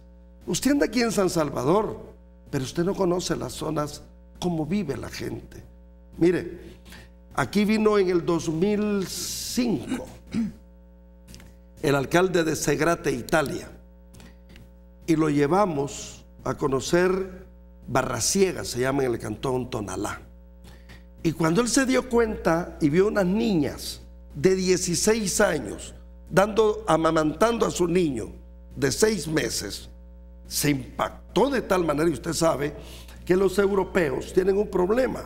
Usted anda aquí en San Salvador, pero usted no conoce las zonas, cómo vive la gente. Mire, aquí vino en el 2005 el alcalde de Segrate, Italia, y lo llevamos a conocer Barraciega, se llama en el cantón Tonalá. Y cuando él se dio cuenta y vio unas niñas de 16 años dando, amamantando a su niño de 6 meses, se impactó de tal manera, y usted sabe, que los europeos tienen un problema,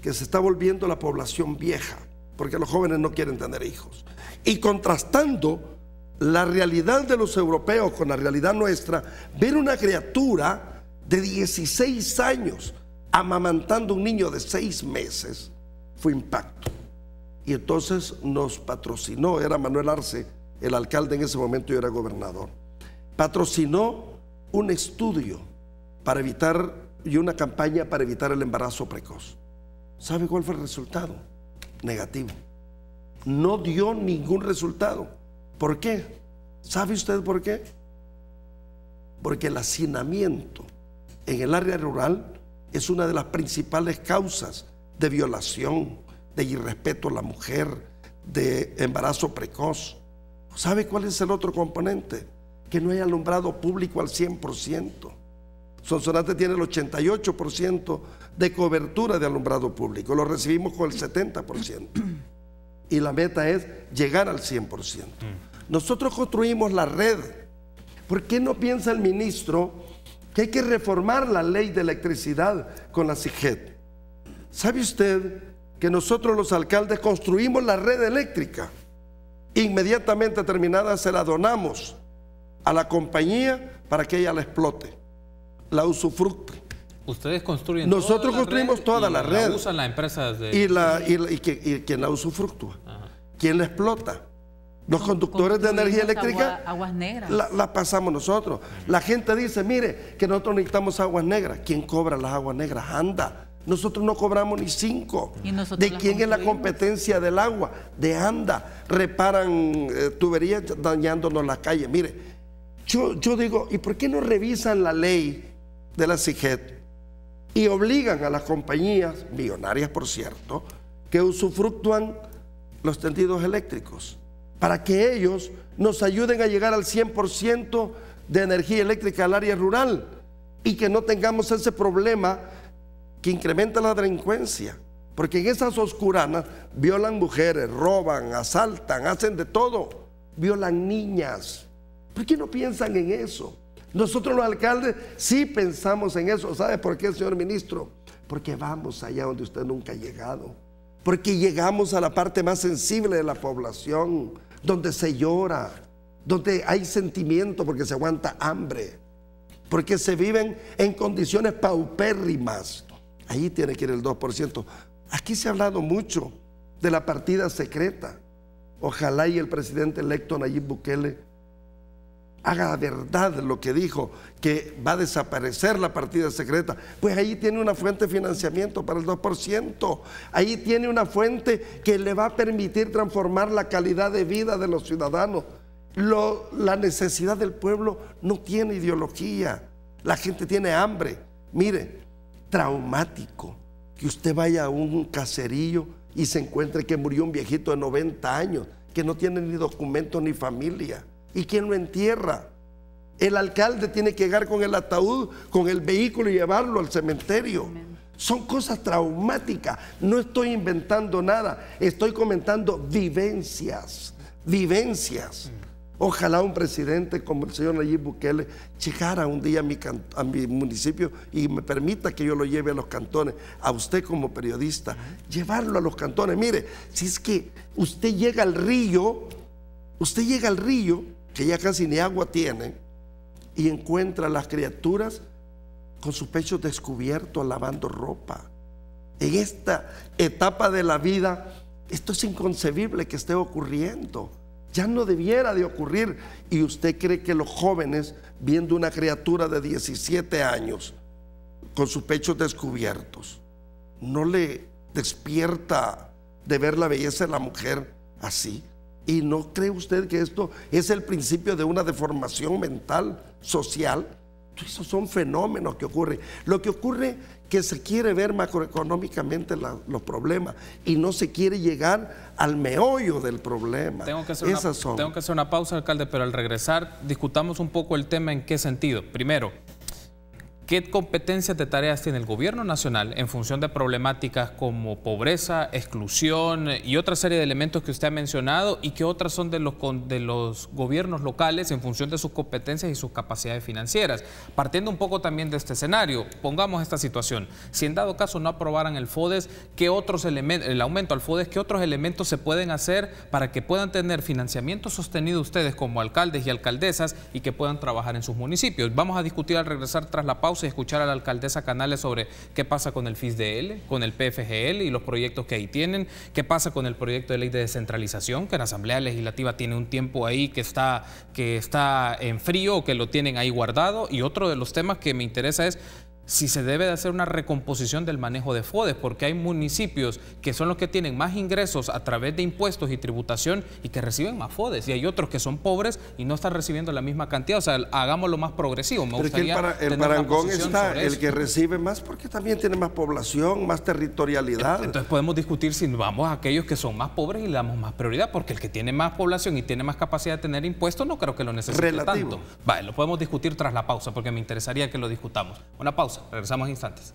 que se está volviendo la población vieja, porque los jóvenes no quieren tener hijos y contrastando la realidad de los europeos con la realidad nuestra, ver una criatura de 16 años amamantando un niño de 6 meses fue impacto. Y entonces nos patrocinó, era Manuel Arce, el alcalde en ese momento yo era gobernador, patrocinó un estudio para evitar y una campaña para evitar el embarazo precoz. ¿Sabe cuál fue el resultado? Negativo no dio ningún resultado. ¿Por qué? ¿Sabe usted por qué? Porque el hacinamiento en el área rural es una de las principales causas de violación, de irrespeto a la mujer, de embarazo precoz. ¿Sabe cuál es el otro componente? Que no hay alumbrado público al 100%. Sonsonate tiene el 88% de cobertura de alumbrado público, lo recibimos con el 70% y la meta es llegar al 100%. Nosotros construimos la red. ¿Por qué no piensa el ministro que hay que reformar la ley de electricidad con la CIGET? ¿Sabe usted que nosotros los alcaldes construimos la red eléctrica? Inmediatamente terminada se la donamos a la compañía para que ella la explote, la usufructe. Ustedes construyen. Nosotros construimos toda la red. usan las empresas de. Y, la, y, quien la usufructúa. Quien la explota. Los conductores de energía eléctrica aguas negras. La, pasamos nosotros. La gente dice, mire, que nosotros necesitamos aguas negras. ¿Quién cobra las aguas negras? Anda. Nosotros no cobramos ni cinco. ¿De quién es la competencia del agua? De ANDA. Reparan eh, tuberías dañándonos la calle. Mire, yo, digo, ¿y por qué no revisan la ley de la CIGET y obligan a las compañías, millonarias por cierto, que usufructúan los tendidos eléctricos? Para que ellos nos ayuden a llegar al 100% de energía eléctrica al área rural y que no tengamos ese problema que incrementa la delincuencia. Porque en esas oscuranas violan mujeres, roban, asaltan, hacen de todo. Violan niñas. ¿Por qué no piensan en eso? Nosotros los alcaldes sí pensamos en eso. ¿Sabe por qué, señor ministro? Porque vamos allá donde usted nunca ha llegado. Porque llegamos a la parte más sensible de la población, donde se llora, donde hay sentimiento porque se aguanta hambre, porque se viven en condiciones paupérrimas. Ahí tiene que ir el 2%. Aquí se ha hablado mucho de la partida secreta. Ojalá y el presidente electo Nayib Bukele haga verdad lo que dijo, que va a desaparecer la partida secreta. Pues ahí tiene una fuente de financiamiento para el 2%. Ahí tiene una fuente que le va a permitir transformar la calidad de vida de los ciudadanos. la necesidad del pueblo no tiene ideología. La gente tiene hambre. Mire, traumático que usted vaya a un caserillo y se encuentre que murió un viejito de 90 años, que no tiene ni documento ni familia. ¿Y quién lo entierra? El alcalde tiene que llegar con el ataúd, con el vehículo y llevarlo al cementerio. Son cosas traumáticas. No estoy inventando nada. Estoy comentando vivencias. Vivencias. Ojalá un presidente como el señor Nayib Bukele llegara un día a mi, municipio y me permita que yo lo lleve a los cantones, a usted como periodista, llevarlo a los cantones. Mire, si es que usted llega al río, usted llega al río, que ya casi ni agua tiene, y encuentra a las criaturas con sus pechos descubiertos lavando ropa. En esta etapa de la vida, esto es inconcebible que esté ocurriendo. Ya no debiera de ocurrir. Y usted cree que los jóvenes, viendo una criatura de 17 años con sus pechos descubiertos, no le despierta de ver la belleza de la mujer así. ¿Y no cree usted que esto es el principio de una deformación mental, social? Esos son fenómenos que ocurren. Lo que ocurre que se quiere ver macroeconómicamente los problemas y no se quiere llegar al meollo del problema. Tengo que, hacer una, tengo que hacer una pausa, alcalde, pero al regresar discutamos un poco el tema en qué sentido. Primero, ¿Qué competencias de tareas tiene el gobierno nacional en función de problemáticas como pobreza, exclusión y otra serie de elementos que usted ha mencionado y qué otras son de los, de los gobiernos locales en función de sus competencias y sus capacidades financieras? Partiendo un poco también de este escenario, pongamos esta situación. Si en dado caso no aprobaran el FODES, ¿qué otros elementos, el aumento al FODES, qué otros elementos se pueden hacer para que puedan tener financiamiento sostenido ustedes como alcaldes y alcaldesas y que puedan trabajar en sus municipios? Vamos a discutir al regresar tras la pausa y escuchar a la alcaldesa Canales sobre qué pasa con el FISDL, con el PFGL y los proyectos que ahí tienen, qué pasa con el proyecto de ley de descentralización, que la Asamblea Legislativa tiene un tiempo ahí que está, que está en frío o que lo tienen ahí guardado. Y otro de los temas que me interesa es si se debe de hacer una recomposición del manejo de FODES, porque hay municipios que son los que tienen más ingresos a través de impuestos y tributación y que reciben más FODES, y hay otros que son pobres y no están recibiendo la misma cantidad. O sea, hagámoslo más progresivo. Me gustaría el, para, el parangón está el que recibe más porque también tiene más población, más territorialidad. Entonces podemos discutir si vamos a aquellos que son más pobres y le damos más prioridad, porque el que tiene más población y tiene más capacidad de tener impuestos no creo que lo necesite tanto. Vale, lo podemos discutir tras la pausa, porque me interesaría que lo discutamos. Una pausa. Regresamos instantes.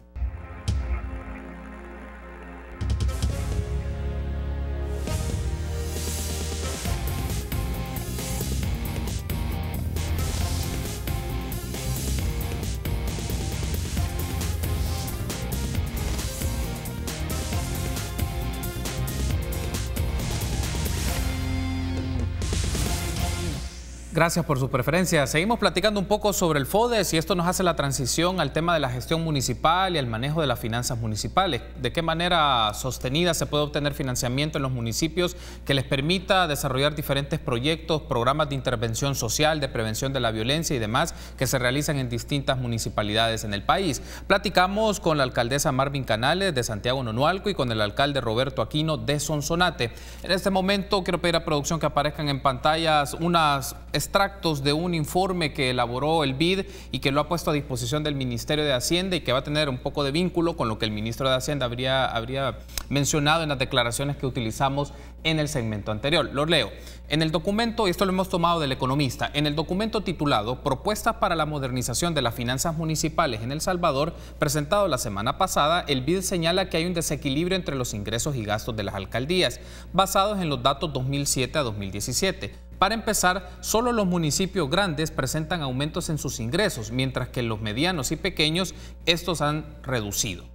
Gracias por su preferencia. Seguimos platicando un poco sobre el FODES y esto nos hace la transición al tema de la gestión municipal y el manejo de las finanzas municipales. ¿De qué manera sostenida se puede obtener financiamiento en los municipios que les permita desarrollar diferentes proyectos, programas de intervención social, de prevención de la violencia y demás que se realizan en distintas municipalidades en el país? Platicamos con la alcaldesa Marvin Canales de Santiago Nonualco y con el alcalde Roberto Aquino de Sonsonate. En este momento quiero pedir a producción que aparezcan en pantallas unas extractos de un informe que elaboró el BID y que lo ha puesto a disposición del Ministerio de Hacienda y que va a tener un poco de vínculo con lo que el ministro de Hacienda habría, habría mencionado en las declaraciones que utilizamos en el segmento anterior. Lo leo. En el documento, y esto lo hemos tomado del economista, en el documento titulado Propuestas para la modernización de las finanzas municipales en El Salvador, presentado la semana pasada, el BID señala que hay un desequilibrio entre los ingresos y gastos de las alcaldías, basados en los datos 2007 a 2017. Para empezar, solo los municipios grandes presentan aumentos en sus ingresos, mientras que los medianos y pequeños estos han reducido.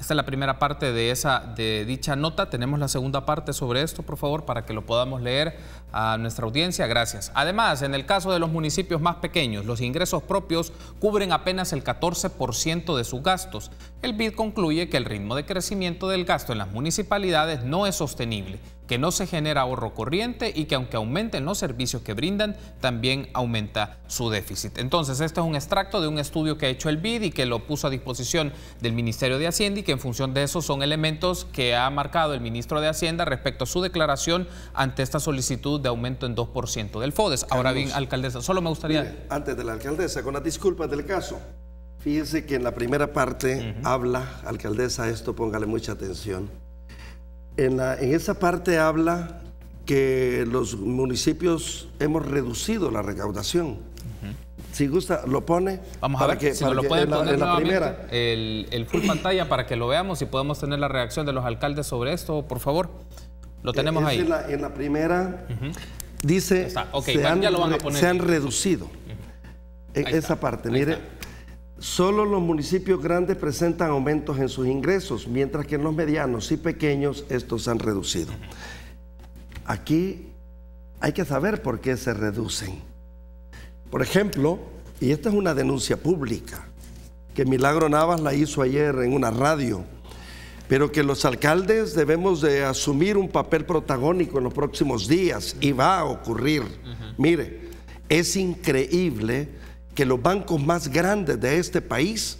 Esta es la primera parte de, esa, de dicha nota. Tenemos la segunda parte sobre esto, por favor, para que lo podamos leer a nuestra audiencia. Gracias. Además, en el caso de los municipios más pequeños, los ingresos propios cubren apenas el 14% de sus gastos. El BID concluye que el ritmo de crecimiento del gasto en las municipalidades no es sostenible que no se genera ahorro corriente y que aunque aumenten los servicios que brindan, también aumenta su déficit. Entonces, esto es un extracto de un estudio que ha hecho el BID y que lo puso a disposición del Ministerio de Hacienda y que en función de eso son elementos que ha marcado el ministro de Hacienda respecto a su declaración ante esta solicitud de aumento en 2% del FODES. Ahora bien, alcaldesa, solo me gustaría... antes de la alcaldesa, con las disculpas del caso, fíjese que en la primera parte habla, alcaldesa, esto póngale mucha atención en, esa parte habla que los municipios hemos reducido la recaudación. Si gusta, lo pone. Vamos a ver que, si lo pueden poner la, primera. El, full pantalla para que lo veamos y podemos tener la reacción de los alcaldes sobre esto, por favor. Lo tenemos ahí. En la, primera dice se, han, ya lo van a poner se han reducido. esa parte, mire. Solo los municipios grandes presentan aumentos en sus ingresos, mientras que en los medianos y pequeños estos han reducido. Aquí hay que saber por qué se reducen. Por ejemplo, y esta es una denuncia pública, que Milagro Navas la hizo ayer en una radio, pero que los alcaldes debemos de asumir un papel protagónico en los próximos días y va a ocurrir. Mire, es increíble que los bancos más grandes de este país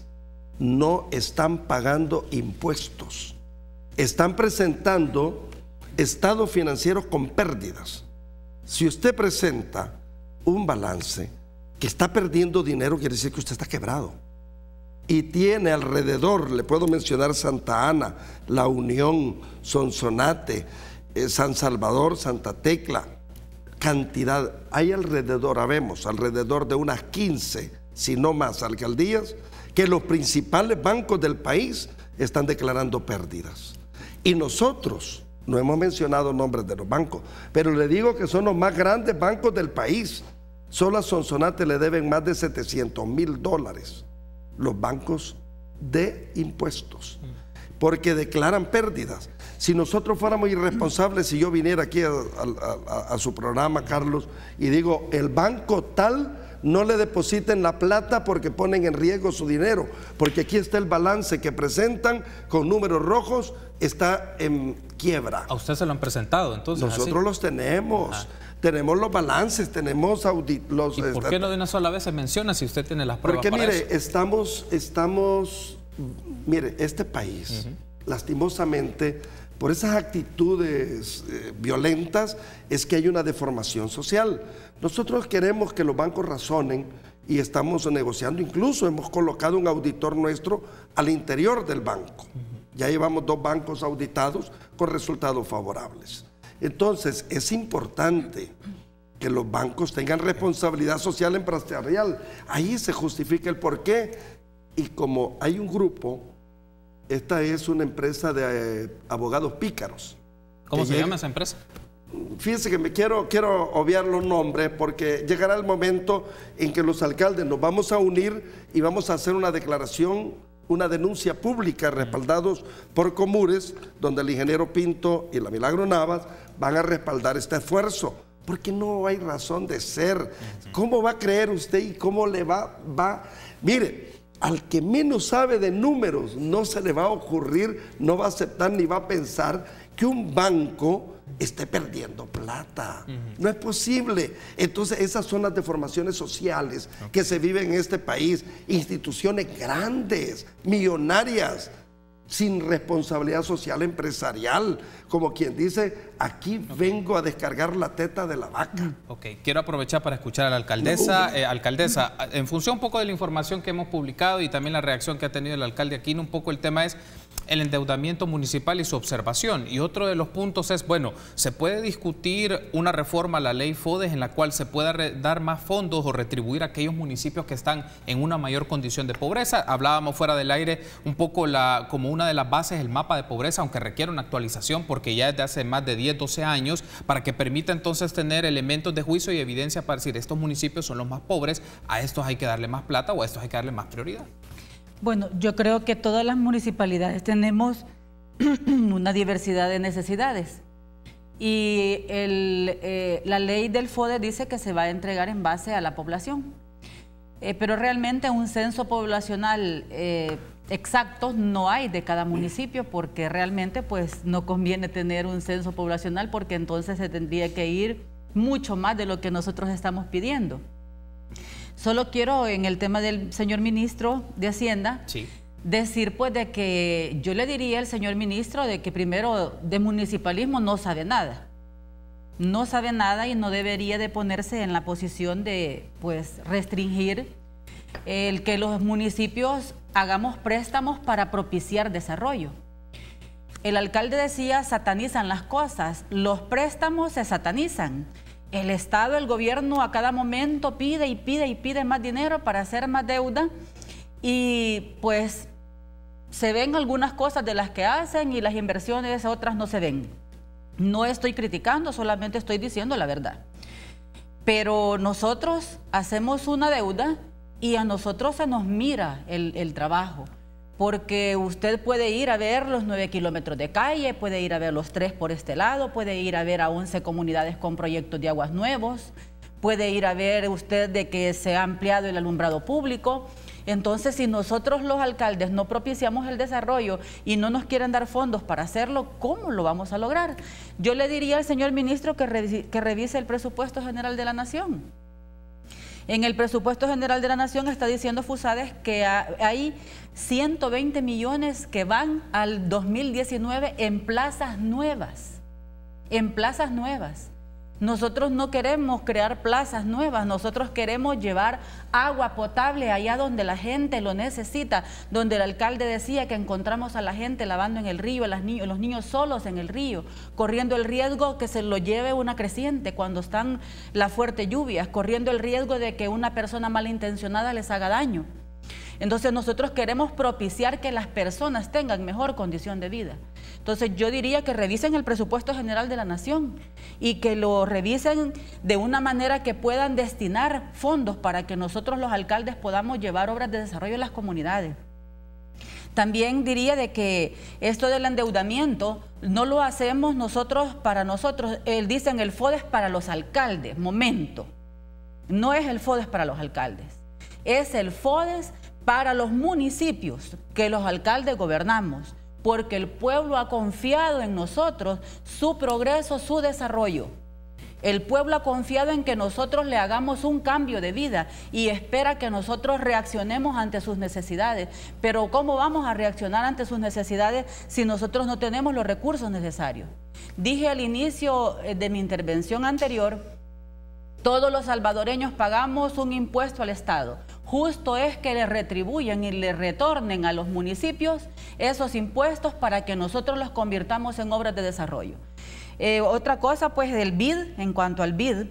no están pagando impuestos. Están presentando estados financieros con pérdidas. Si usted presenta un balance que está perdiendo dinero, quiere decir que usted está quebrado. Y tiene alrededor, le puedo mencionar Santa Ana, La Unión, Sonsonate, eh, San Salvador, Santa Tecla, cantidad, hay alrededor, habemos alrededor de unas 15, si no más, alcaldías, que los principales bancos del país están declarando pérdidas. Y nosotros, no hemos mencionado nombres de los bancos, pero le digo que son los más grandes bancos del país. Solo a Sonsonate le deben más de 700 mil dólares los bancos de impuestos, porque declaran pérdidas. Si nosotros fuéramos irresponsables, si yo viniera aquí a, su programa, Carlos, y digo, el banco tal no le depositen la plata porque ponen en riesgo su dinero, porque aquí está el balance que presentan con números rojos, está en quiebra. A usted se lo han presentado, entonces. Nosotros los tenemos. Tenemos los balances, tenemos los... ¿Y por qué no de una sola vez se menciona si usted tiene las pruebas Porque mire, estamos, estamos, mire, este país, lastimosamente, por esas actitudes eh, violentas es que hay una deformación social. Nosotros queremos que los bancos razonen y estamos negociando, incluso hemos colocado un auditor nuestro al interior del banco. Ya llevamos dos bancos auditados con resultados favorables. Entonces, es importante que los bancos tengan responsabilidad social empresarial. Ahí se justifica el porqué. Y como hay un grupo esta es una empresa de eh, abogados pícaros. ¿Cómo se llama esa empresa? Fíjense que me quiero, quiero obviar los nombres porque llegará el momento en que los alcaldes nos vamos a unir y vamos a hacer una declaración, una denuncia pública respaldados por Comures, donde el ingeniero Pinto y la Milagro Navas van a respaldar este esfuerzo porque no hay razón de ser. ¿Cómo va a creer usted y cómo le va, va? Mire, al que menos sabe de números no se le va a ocurrir, no va a aceptar ni va a pensar que un banco esté perdiendo plata. No es posible. Entonces esas son las deformaciones sociales que se viven en este país. Instituciones grandes, millonarias, sin responsabilidad social empresarial, como quien dice, aquí vengo a descargar la teta de la vaca. Ok, quiero aprovechar para escuchar a la alcaldesa. Eh, alcaldesa, en función un poco de la información que hemos publicado y también la reacción que ha tenido el alcalde aquí, un poco el tema es el endeudamiento municipal y su observación. Y otro de los puntos es, bueno, se puede discutir una reforma a la ley FODES en la cual se pueda dar más fondos o retribuir a aquellos municipios que están en una mayor condición de pobreza. Hablábamos fuera del aire un poco la, como una de las bases el mapa de pobreza, aunque requiere una actualización porque ya es de hace más de 10, 12 años, para que permita entonces tener elementos de juicio y evidencia para decir estos municipios son los más pobres, a estos hay que darle más plata o a estos hay que darle más prioridad. Bueno, yo creo que todas las municipalidades tenemos [clears throat] una diversidad de necesidades. Y eh, la ley del FODE dice que se va a entregar en base a la población. Eh, pero realmente un censo poblacional eh, exacto no hay de cada municipio porque realmente pues no conviene tener un censo poblacional porque entonces se tendría que ir mucho más de lo que nosotros estamos pidiendo. Solo quiero en el tema del señor ministro de Hacienda decir pues de que yo le diría al señor ministro de que primero de municipalismo no sabe nada. No sabe nada y no debería de ponerse en la posición de pues restringir el que los municipios hagamos préstamos para propiciar desarrollo. El alcalde decía, satanizan las cosas, los préstamos se satanizan el Estado, el gobierno a cada momento pide y pide y pide más dinero para hacer más deuda y pues se ven algunas cosas de las que hacen y las inversiones otras no se ven. No estoy criticando, solamente estoy diciendo la verdad. Pero nosotros hacemos una deuda y a nosotros se nos mira el, el trabajo porque usted puede ir a ver los nueve kilómetros de calle, puede ir a ver los tres por este lado, puede ir a ver a 11 comunidades con proyectos de aguas nuevos, puede ir a ver usted de que se ha ampliado el alumbrado público. Entonces, si nosotros los alcaldes no propiciamos el desarrollo y no nos quieren dar fondos para hacerlo, ¿cómo lo vamos a lograr? Yo le diría al señor ministro que, que revise el presupuesto general de la Nación en el presupuesto general de la Nación está diciendo Fusades que hay 120 millones que van al 2019 en plazas nuevas, en plazas nuevas. Nosotros no queremos crear plazas nuevas, nosotros queremos llevar agua potable allá donde la gente lo necesita, donde el alcalde decía que encontramos a la gente lavando en el río, niños, los niños solos en el río, corriendo el riesgo que se lo lleve una creciente cuando están las fuertes lluvias, corriendo el riesgo de que una persona malintencionada les haga daño. Entonces nosotros queremos propiciar que las personas tengan mejor condición de vida. Entonces yo diría que revisen el presupuesto general de la nación y que lo revisen de una manera que puedan destinar fondos para que nosotros los alcaldes podamos llevar obras de desarrollo en las comunidades. También diría de que esto del endeudamiento no lo hacemos nosotros para nosotros. Él dicen el FODES para los alcaldes. Momento. No es el FODES para los alcaldes. Es el FODES para los municipios que los alcaldes gobernamos, porque el pueblo ha confiado en nosotros su progreso, su desarrollo. El pueblo ha confiado en que nosotros le hagamos un cambio de vida y espera que nosotros reaccionemos ante sus necesidades. Pero ¿cómo vamos a reaccionar ante sus necesidades si nosotros no tenemos los recursos necesarios? Dije al inicio eh, de mi intervención anterior, todos los salvadoreños pagamos un impuesto al Estado justo es que le retribuyan y le retornen a los municipios esos impuestos para que nosotros los convirtamos en obras de desarrollo. Eh, otra cosa, pues, del BID, en cuanto al BID,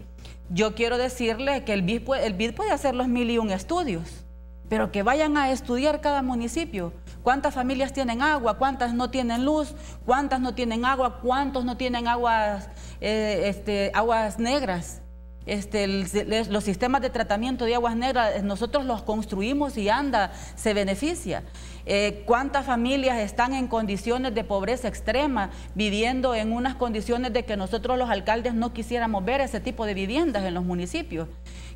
yo quiero decirle que el BID, puede, hacer los mil y un estudios, pero que vayan a estudiar cada municipio. ¿Cuántas familias tienen agua? ¿Cuántas no tienen luz? ¿Cuántas no tienen agua? ¿Cuántos no tienen aguas, eh, este, aguas negras? Este, los sistemas de tratamiento de aguas negras, nosotros los construimos y anda, se beneficia. Eh, ¿Cuántas familias están en condiciones de pobreza extrema, viviendo en unas condiciones de que nosotros los alcaldes no quisiéramos ver ese tipo de viviendas en los municipios?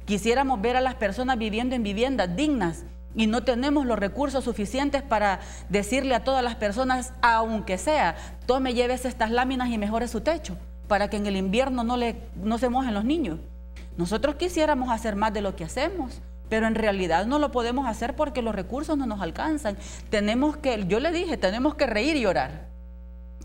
Quisiéramos ver a las personas viviendo en viviendas dignas y no tenemos los recursos suficientes para decirle a todas las personas, aunque sea, tome, lleves estas láminas y mejore su techo, para que en el invierno no, le, no se mojen los niños. Nosotros quisiéramos hacer más de lo que hacemos, pero en realidad no lo podemos hacer porque los recursos no nos alcanzan. Tenemos que, yo le dije, tenemos que reír y orar.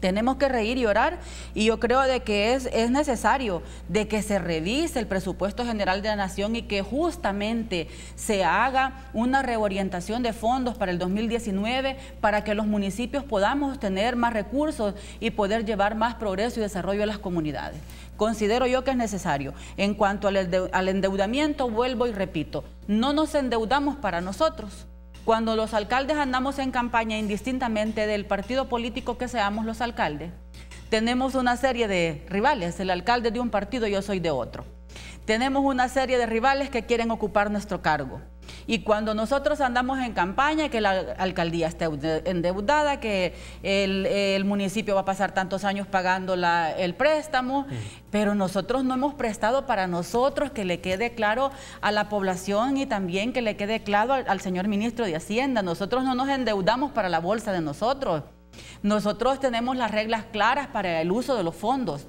Tenemos que reír y orar y yo creo de que es, es necesario de que se revise el presupuesto general de la nación y que justamente se haga una reorientación de fondos para el 2019 para que los municipios podamos tener más recursos y poder llevar más progreso y desarrollo a las comunidades. Considero yo que es necesario. En cuanto al endeudamiento, vuelvo y repito, no nos endeudamos para nosotros cuando los alcaldes andamos en campaña indistintamente del partido político que seamos los alcaldes, tenemos una serie de rivales, el alcalde de un partido, yo soy de otro. Tenemos una serie de rivales que quieren ocupar nuestro cargo. Y cuando nosotros andamos en campaña, que la alcaldía esté endeudada, que el, municipio va a pasar tantos años pagando el préstamo, pero nosotros no hemos prestado para nosotros, que le quede claro a la población y también que le quede claro al, al señor ministro de Hacienda. Nosotros no nos endeudamos para la bolsa de nosotros. Nosotros tenemos las reglas claras para el uso de los fondos.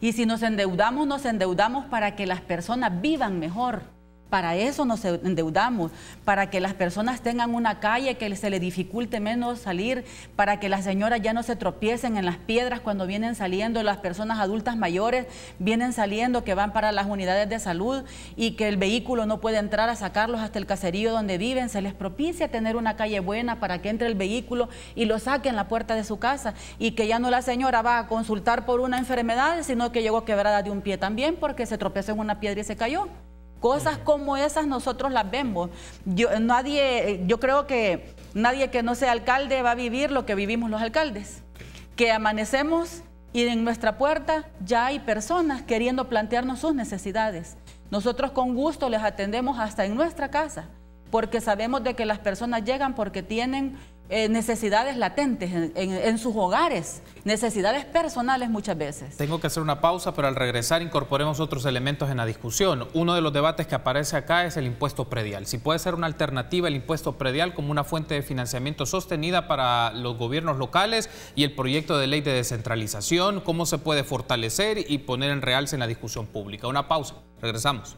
Y si nos endeudamos, nos endeudamos para que las personas vivan mejor. Para eso nos endeudamos, para que las personas tengan una calle que se le dificulte menos salir, para que las señoras ya no se tropiecen en las piedras cuando vienen saliendo, las personas adultas mayores vienen saliendo que van para las unidades de salud y que el vehículo no puede entrar a sacarlos hasta el caserío donde viven. Se les propicia tener una calle buena para que entre el vehículo y lo saque en la puerta de su casa y que ya no la señora va a consultar por una enfermedad, sino que llegó quebrada de un pie también porque se tropezó en una piedra y se cayó. Cosas como esas nosotros las vemos. Yo, nadie, yo creo que nadie que no sea alcalde va a vivir lo que vivimos los alcaldes. Que amanecemos y en nuestra puerta ya hay personas queriendo plantearnos sus necesidades. Nosotros con gusto les atendemos hasta en nuestra casa, porque sabemos de que las personas llegan porque tienen eh, necesidades latentes en, sus hogares, necesidades personales muchas veces. Tengo que hacer una pausa, pero al regresar incorporemos otros elementos en la discusión. Uno de los debates que aparece acá es el impuesto predial. Si puede ser una alternativa el impuesto predial como una fuente de financiamiento sostenida para los gobiernos locales y el proyecto de ley de descentralización, cómo se puede fortalecer y poner en realce en la discusión pública. Una pausa, regresamos.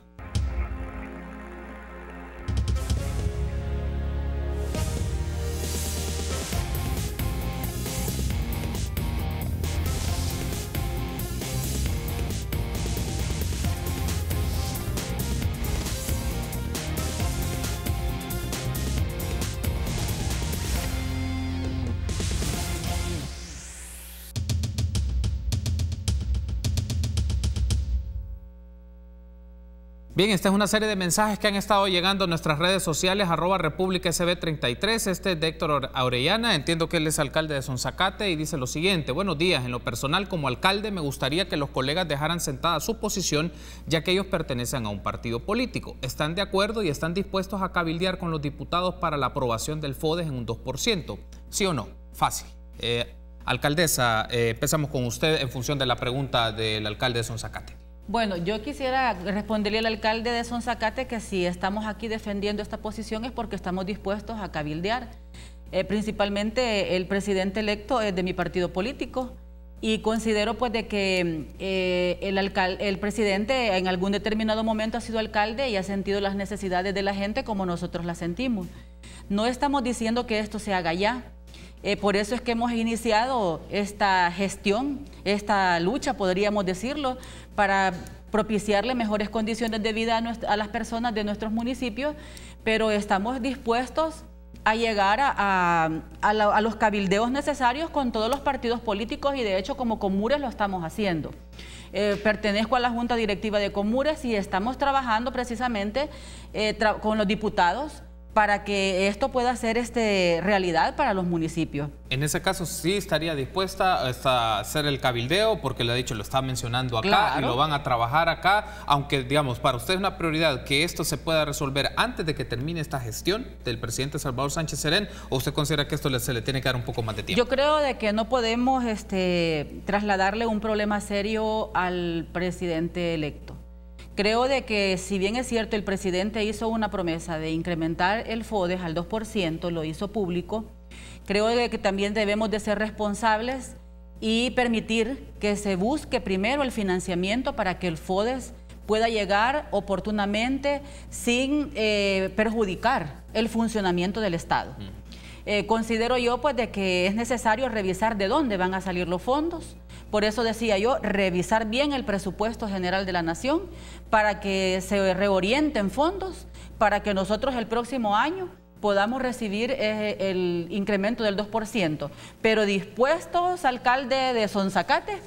Bien, esta es una serie de mensajes que han estado llegando a nuestras redes sociales, arroba República SB33. Este es de Héctor Aurellana, entiendo que él es alcalde de Sonzacate y dice lo siguiente. Buenos días, en lo personal como alcalde me gustaría que los colegas dejaran sentada su posición, ya que ellos pertenecen a un partido político. Están de acuerdo y están dispuestos a cabildear con los diputados para la aprobación del FODES en un 2%. ¿Sí o no? Fácil. Eh, alcaldesa, eh, empezamos con usted en función de la pregunta del alcalde de Sonzacate. Bueno, yo quisiera responderle al alcalde de Sonzacate que si estamos aquí defendiendo esta posición es porque estamos dispuestos a cabildear. Eh, principalmente el presidente electo es de mi partido político y considero pues de que eh, el, el presidente en algún determinado momento ha sido alcalde y ha sentido las necesidades de la gente como nosotros las sentimos. No estamos diciendo que esto se haga ya, eh, por eso es que hemos iniciado esta gestión, esta lucha, podríamos decirlo, para propiciarle mejores condiciones de vida a, las personas de nuestros municipios, pero estamos dispuestos a llegar a, los cabildeos necesarios con todos los partidos políticos y de hecho como Comures lo estamos haciendo. Eh, pertenezco a la Junta Directiva de Comures y estamos trabajando precisamente eh, con los diputados para que esto pueda ser este, realidad para los municipios. En ese caso sí estaría dispuesta a hacer el cabildeo, porque le ha dicho, lo está mencionando acá y lo van a trabajar acá, aunque digamos, para usted es una prioridad que esto se pueda resolver antes de que termine esta gestión del presidente Salvador Sánchez Serén, o usted considera que esto se le tiene que dar un poco más de tiempo. Yo creo de que no podemos este, trasladarle un problema serio al presidente electo. Creo de que si bien es cierto el presidente hizo una promesa de incrementar el FODES al 2%, lo hizo público, creo de que también debemos de ser responsables y permitir que se busque primero el financiamiento para que el FODES pueda llegar oportunamente sin eh, perjudicar el funcionamiento del Estado. Eh, considero yo pues de que es necesario revisar de dónde van a salir los fondos. Por eso decía yo, revisar bien el presupuesto general de la Nación para que se reorienten fondos, para que nosotros el próximo año podamos recibir eh, el incremento del 2%. Pero dispuestos, alcalde de Sonzacate,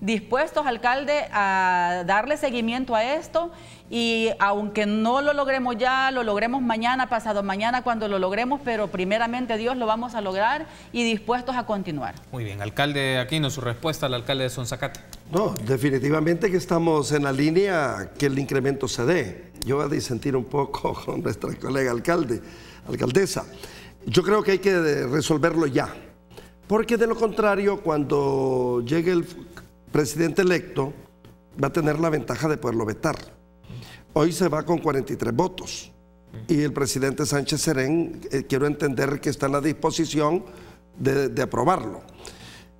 dispuestos, alcalde, a darle seguimiento a esto y aunque no lo logremos ya, lo logremos mañana, pasado mañana, cuando lo logremos, pero primeramente Dios lo vamos a lograr y dispuestos a continuar. Muy bien, alcalde Aquino, su respuesta al alcalde de Sonzacate. No, definitivamente que estamos en la línea que el incremento se dé. Yo voy a disentir un poco [laughs] con nuestra colega alcalde, alcaldesa. Yo creo que hay que resolverlo ya, porque de lo contrario, cuando llegue el presidente electo va a tener la ventaja de poderlo vetar. Hoy se va con 43 votos y el presidente Sánchez Serén, eh, quiero entender que está en la disposición de, de aprobarlo.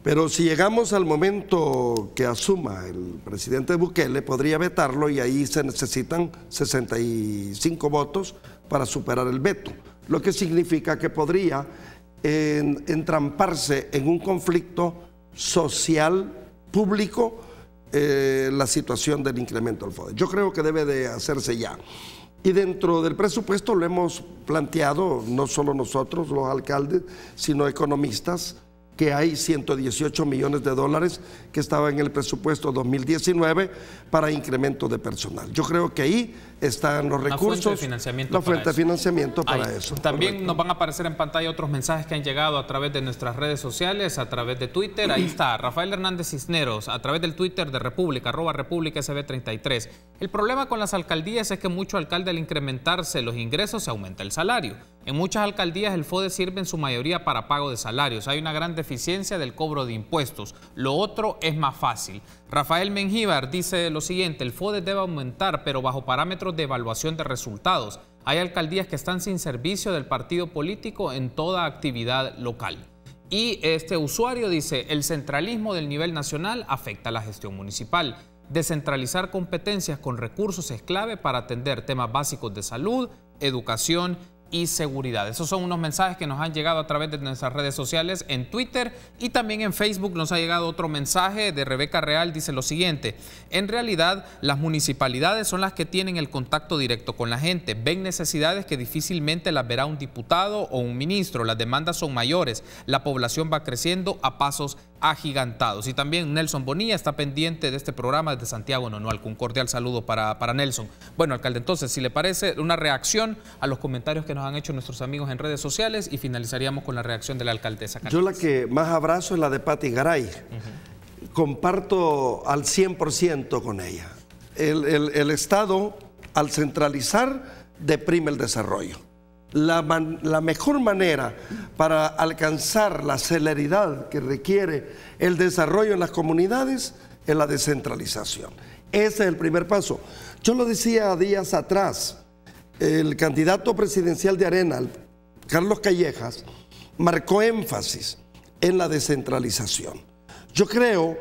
Pero si llegamos al momento que asuma el presidente Bukele, podría vetarlo y ahí se necesitan 65 votos para superar el veto, lo que significa que podría entramparse en un conflicto social público eh, la situación del incremento del FODE. Yo creo que debe de hacerse ya. Y dentro del presupuesto lo hemos planteado, no solo nosotros, los alcaldes, sino economistas, que hay 118 millones de dólares que estaban en el presupuesto 2019 para incremento de personal. Yo creo que ahí están los recursos. La fuente de financiamiento. La fuente de financiamiento para eso. También nos van a aparecer en pantalla otros mensajes que han llegado a través de nuestras redes sociales, a través de Twitter. Ahí está, [clears throat] Rafael Hernández Cisneros, a través del Twitter de República, arroba República SB33. El problema con las alcaldías es que mucho alcalde al incrementarse los ingresos se aumenta el salario. En muchas alcaldías el FODE sirve en su mayoría para pago de salarios. Hay una gran deficiencia del cobro de impuestos. Lo otro es más fácil. Rafael Mengíbar dice lo siguiente, el FODE debe aumentar, pero bajo parámetros de evaluación de resultados. Hay alcaldías que están sin servicio del partido político en toda actividad local. Y este usuario dice, el centralismo del nivel nacional afecta a la gestión municipal. Descentralizar competencias con recursos es clave para atender temas básicos de salud, educación y seguridad. Esos son unos mensajes que nos han llegado a través de nuestras redes sociales en Twitter y también en Facebook nos ha llegado otro mensaje de Rebeca Real, dice lo siguiente, en realidad las municipalidades son las que tienen el contacto directo con la gente, ven necesidades que difícilmente las verá un diputado o un ministro, las demandas son mayores, la población va creciendo a pasos agigantados. Y también Nelson Bonilla está pendiente de este programa desde Santiago Nonual. Un cordial saludo para, para Nelson. Bueno, alcalde, entonces, si le parece, una reacción a los comentarios que nos han hecho nuestros amigos en redes sociales y finalizaríamos con la reacción de la alcaldesa. Yo la que más abrazo es la de Patti Garay. Comparto al 100% con ella. El, el Estado, al centralizar, deprime el desarrollo la, mejor manera para alcanzar la celeridad que requiere el desarrollo en las comunidades es la descentralización. Ese es el primer paso. Yo lo decía días atrás, el candidato presidencial de Arena, Carlos Callejas, marcó énfasis en la descentralización. Yo creo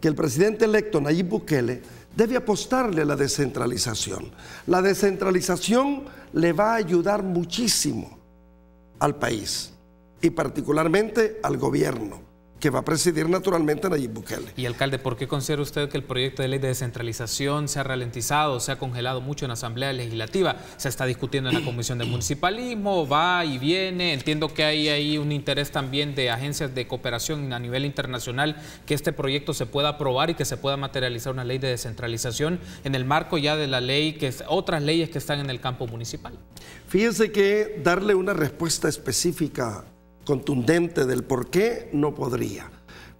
que el presidente electo Nayib Bukele debe apostarle a la descentralización. La descentralización le va a ayudar muchísimo al país y particularmente al gobierno que va a presidir naturalmente Nayib Bukele. Y alcalde, ¿por qué considera usted que el proyecto de ley de descentralización se ha ralentizado, se ha congelado mucho en la Asamblea Legislativa? Se está discutiendo en la Comisión de Municipalismo, va y viene. Entiendo que hay ahí un interés también de agencias de cooperación a nivel internacional que este proyecto se pueda aprobar y que se pueda materializar una ley de descentralización en el marco ya de la ley, que es, otras leyes que están en el campo municipal. Fíjese que darle una respuesta específica contundente del por qué, no podría.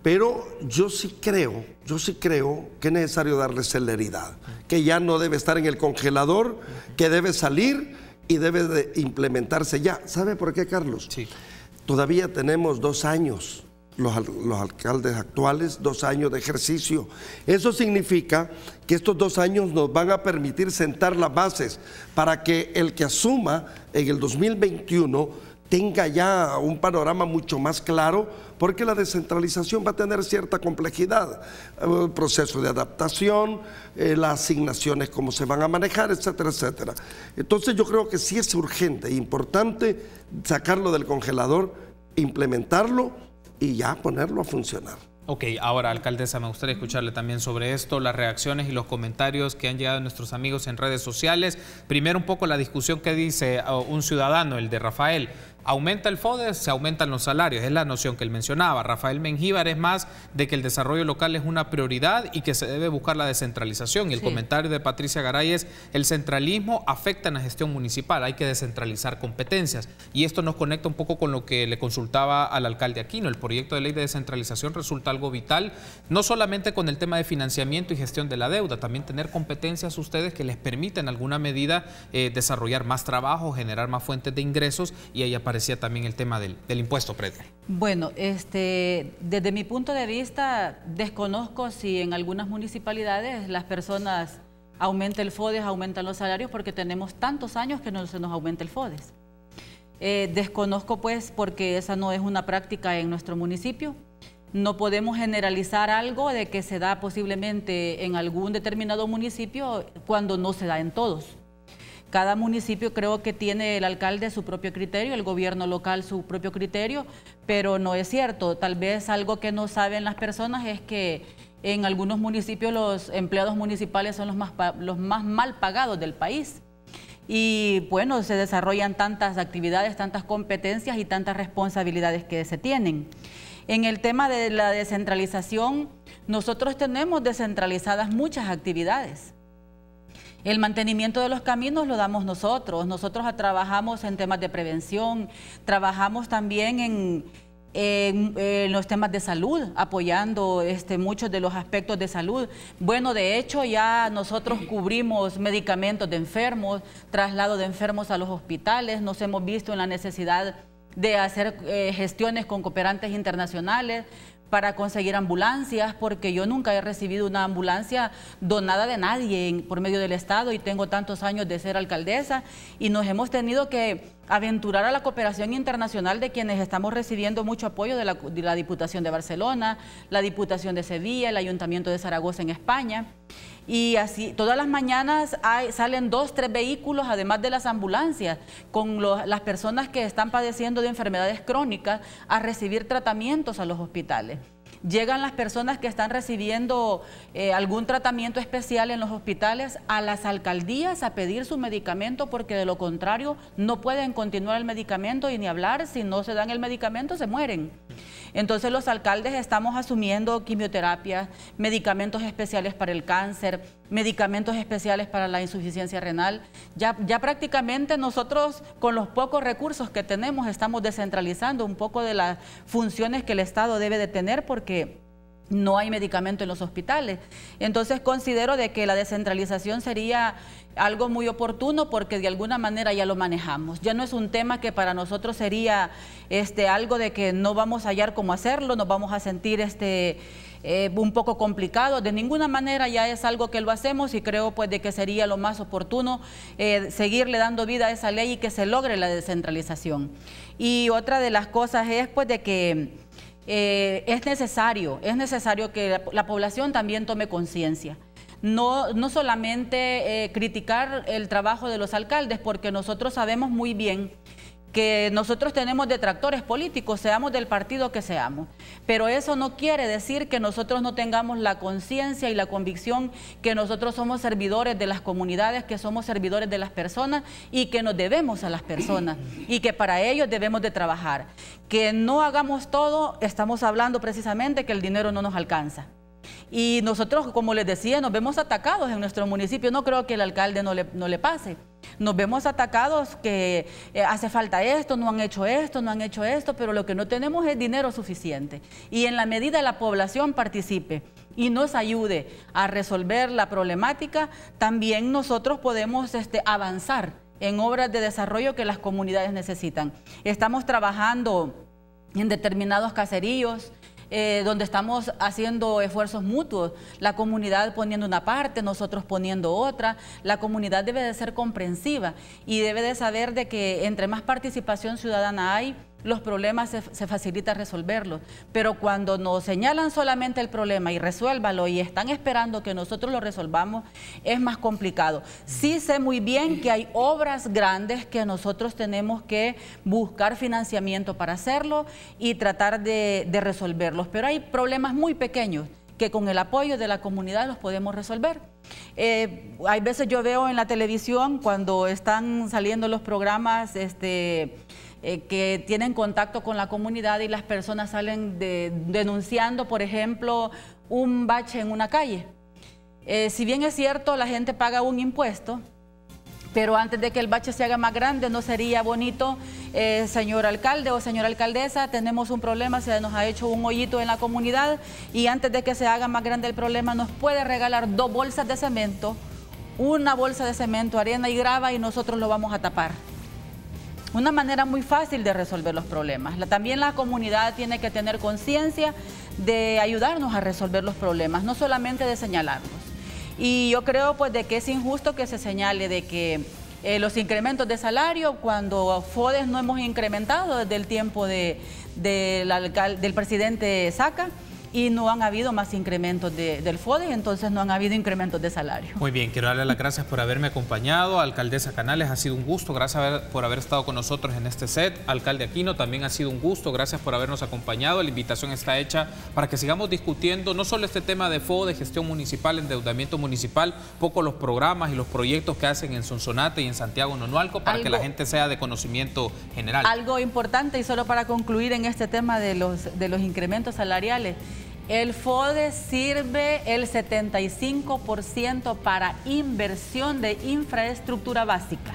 Pero yo sí creo, yo sí creo que es necesario darle celeridad, que ya no debe estar en el congelador, que debe salir y debe de implementarse ya. ¿Sabe por qué, Carlos? Sí. Todavía tenemos dos años, los, los, alcaldes actuales, dos años de ejercicio. Eso significa que estos dos años nos van a permitir sentar las bases para que el que asuma en el 2021 tenga ya un panorama mucho más claro, porque la descentralización va a tener cierta complejidad, el proceso de adaptación, eh, las asignaciones, cómo se van a manejar, etcétera, etcétera. Entonces yo creo que sí es urgente e importante sacarlo del congelador, implementarlo y ya ponerlo a funcionar. Ok, ahora, alcaldesa, me gustaría escucharle también sobre esto, las reacciones y los comentarios que han llegado nuestros amigos en redes sociales. Primero, un poco la discusión que dice uh, un ciudadano, el de Rafael aumenta el FODES, se aumentan los salarios. Es la noción que él mencionaba. Rafael Mengíbar es más de que el desarrollo local es una prioridad y que se debe buscar la descentralización. Y el comentario de Patricia Garay es, el centralismo afecta en la gestión municipal, hay que descentralizar competencias. Y esto nos conecta un poco con lo que le consultaba al alcalde Aquino. El proyecto de ley de descentralización resulta algo vital, no solamente con el tema de financiamiento y gestión de la deuda, también tener competencias ustedes que les permiten en alguna medida eh, desarrollar más trabajo, generar más fuentes de ingresos y ahí aparece decía también el tema del, impuesto predio. Bueno, este, desde mi punto de vista, desconozco si en algunas municipalidades las personas aumentan el FODES, aumentan los salarios, porque tenemos tantos años que no se nos aumenta el FODES. Eh, desconozco pues porque esa no es una práctica en nuestro municipio. No podemos generalizar algo de que se da posiblemente en algún determinado municipio cuando no se da en todos. Cada municipio creo que tiene el alcalde su propio criterio, el gobierno local su propio criterio, pero no es cierto. Tal vez algo que no saben las personas es que en algunos municipios los empleados municipales son los más, los más mal pagados del país. Y bueno, se desarrollan tantas actividades, tantas competencias y tantas responsabilidades que se tienen. En el tema de la descentralización, nosotros tenemos descentralizadas muchas actividades. El mantenimiento de los caminos lo damos nosotros. Nosotros trabajamos en temas de prevención, trabajamos también en, los temas de salud, apoyando este, muchos de los aspectos de salud. Bueno, de hecho ya nosotros cubrimos medicamentos de enfermos, traslado de enfermos a los hospitales, nos hemos visto en la necesidad de hacer eh, gestiones con cooperantes internacionales para conseguir ambulancias, porque yo nunca he recibido una ambulancia donada de nadie por medio del Estado y tengo tantos años de ser alcaldesa y nos hemos tenido que aventurar a la cooperación internacional de quienes estamos recibiendo mucho apoyo de la, de la Diputación de Barcelona, la Diputación de Sevilla, el Ayuntamiento de Zaragoza en España. Y así, todas las mañanas hay, salen dos, tres vehículos, además de las ambulancias, con las personas que están padeciendo de enfermedades crónicas a recibir tratamientos a los hospitales llegan las personas que están recibiendo eh, algún tratamiento especial en los hospitales a las alcaldías a pedir su medicamento porque de lo contrario no pueden continuar el medicamento y ni hablar, si no se dan el medicamento se mueren. Entonces los alcaldes estamos asumiendo quimioterapia, medicamentos especiales para el cáncer, medicamentos especiales para la insuficiencia renal. Ya, prácticamente nosotros con los pocos recursos que tenemos estamos descentralizando un poco de las funciones que el Estado debe de tener porque no hay medicamento en los hospitales. Entonces considero de que la descentralización sería algo muy oportuno porque de alguna manera ya lo manejamos. Ya no es un tema que para nosotros sería este, algo de que no vamos a hallar cómo hacerlo, nos vamos a sentir este, eh, un poco complicado. De ninguna manera ya es algo que lo hacemos y creo pues de que sería lo más oportuno eh, seguirle dando vida a esa ley y que se logre la descentralización. Y otra de las cosas es pues de que eh, es necesario, es necesario que la, población también tome conciencia. No, no solamente eh, criticar el trabajo de los alcaldes, porque nosotros sabemos muy bien que nosotros tenemos detractores políticos, seamos del partido que seamos. Pero eso no quiere decir que nosotros no tengamos la conciencia y la convicción que nosotros somos servidores de las comunidades, que somos servidores de las personas y que nos debemos a las personas y que para ellos debemos de trabajar. Que no hagamos todo, estamos hablando precisamente que el dinero no nos alcanza. Y nosotros, como les decía, nos vemos atacados en nuestro municipio. No creo que el alcalde no le, no le pase. Nos vemos atacados que eh, hace falta esto, no han hecho esto, no han hecho esto, pero lo que no tenemos es dinero suficiente. Y en la medida la población participe y nos ayude a resolver la problemática, también nosotros podemos este, avanzar en obras de desarrollo que las comunidades necesitan. Estamos trabajando en determinados caseríos, eh, donde estamos haciendo esfuerzos mutuos, la comunidad poniendo una parte, nosotros poniendo otra. La comunidad debe de ser comprensiva y debe de saber de que entre más participación ciudadana hay, los problemas se, facilita resolverlos. Pero cuando nos señalan solamente el problema y resuélvalo y están esperando que nosotros lo resolvamos, es más complicado. Sí sé muy bien que hay obras grandes que nosotros tenemos que buscar financiamiento para hacerlo y tratar de, resolverlos. Pero hay problemas muy pequeños que con el apoyo de la comunidad los podemos resolver. Eh, hay veces yo veo en la televisión cuando están saliendo los programas, este eh, que tienen contacto con la comunidad y las personas salen denunciando, por ejemplo, un bache en una calle. Eh, si bien es cierto, la gente paga un impuesto, pero antes de que el bache se haga más grande, no sería bonito, eh, señor alcalde o señora alcaldesa, tenemos un problema, se nos ha hecho un hoyito en la comunidad y antes de que se haga más grande el problema, nos puede regalar dos bolsas de cemento, una bolsa de cemento, arena y grava y nosotros lo vamos a tapar una manera muy fácil de resolver los problemas. también la comunidad tiene que tener conciencia de ayudarnos a resolver los problemas, no solamente de señalarlos. Y yo creo pues de que es injusto que se señale de que eh, los incrementos de salario, cuando FODES no hemos incrementado desde el tiempo de, del presidente Saca, y no han habido más incrementos del FODE, entonces no han habido incrementos de salario. Muy bien, quiero darle las gracias por haberme acompañado. Alcaldesa Canales, ha sido un gusto, gracias por haber estado con nosotros en este set. Alcalde Aquino, también ha sido un gusto, gracias por habernos acompañado. La invitación está hecha para que sigamos discutiendo no solo este tema de FODE, gestión municipal, endeudamiento municipal, poco los programas y los proyectos que hacen en Sonsonate y en Santiago Nonualco para que la gente sea de conocimiento general. Algo importante y solo para concluir en este tema de los, de los incrementos salariales. El FODE sirve el 75% para inversión de infraestructura básica.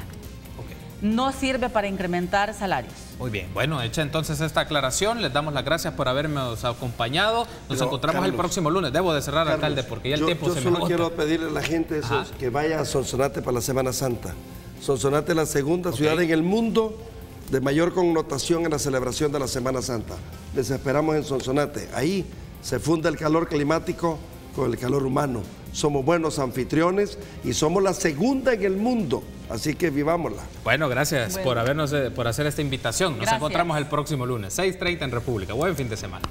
No sirve para incrementar salarios. Muy bien, bueno, hecha entonces esta aclaración, les damos las gracias por haberme acompañado. Nos encontramos el próximo lunes. Debo de cerrar, alcalde, porque ya el tiempo se me Yo solo quiero pedirle a la gente que vaya a Sonsonate para la Semana Santa. Sonsonate es la segunda ciudad en el mundo de mayor connotación en la celebración de la Semana Santa. Les esperamos en Sonsonate. Ahí se funda el calor climático con el calor humano. Somos buenos anfitriones y somos la segunda en el mundo. Así que vivámosla. Bueno, gracias por habernos eh, por hacer esta invitación. Nos encontramos el próximo lunes, 6.30 en República. Buen fin de semana.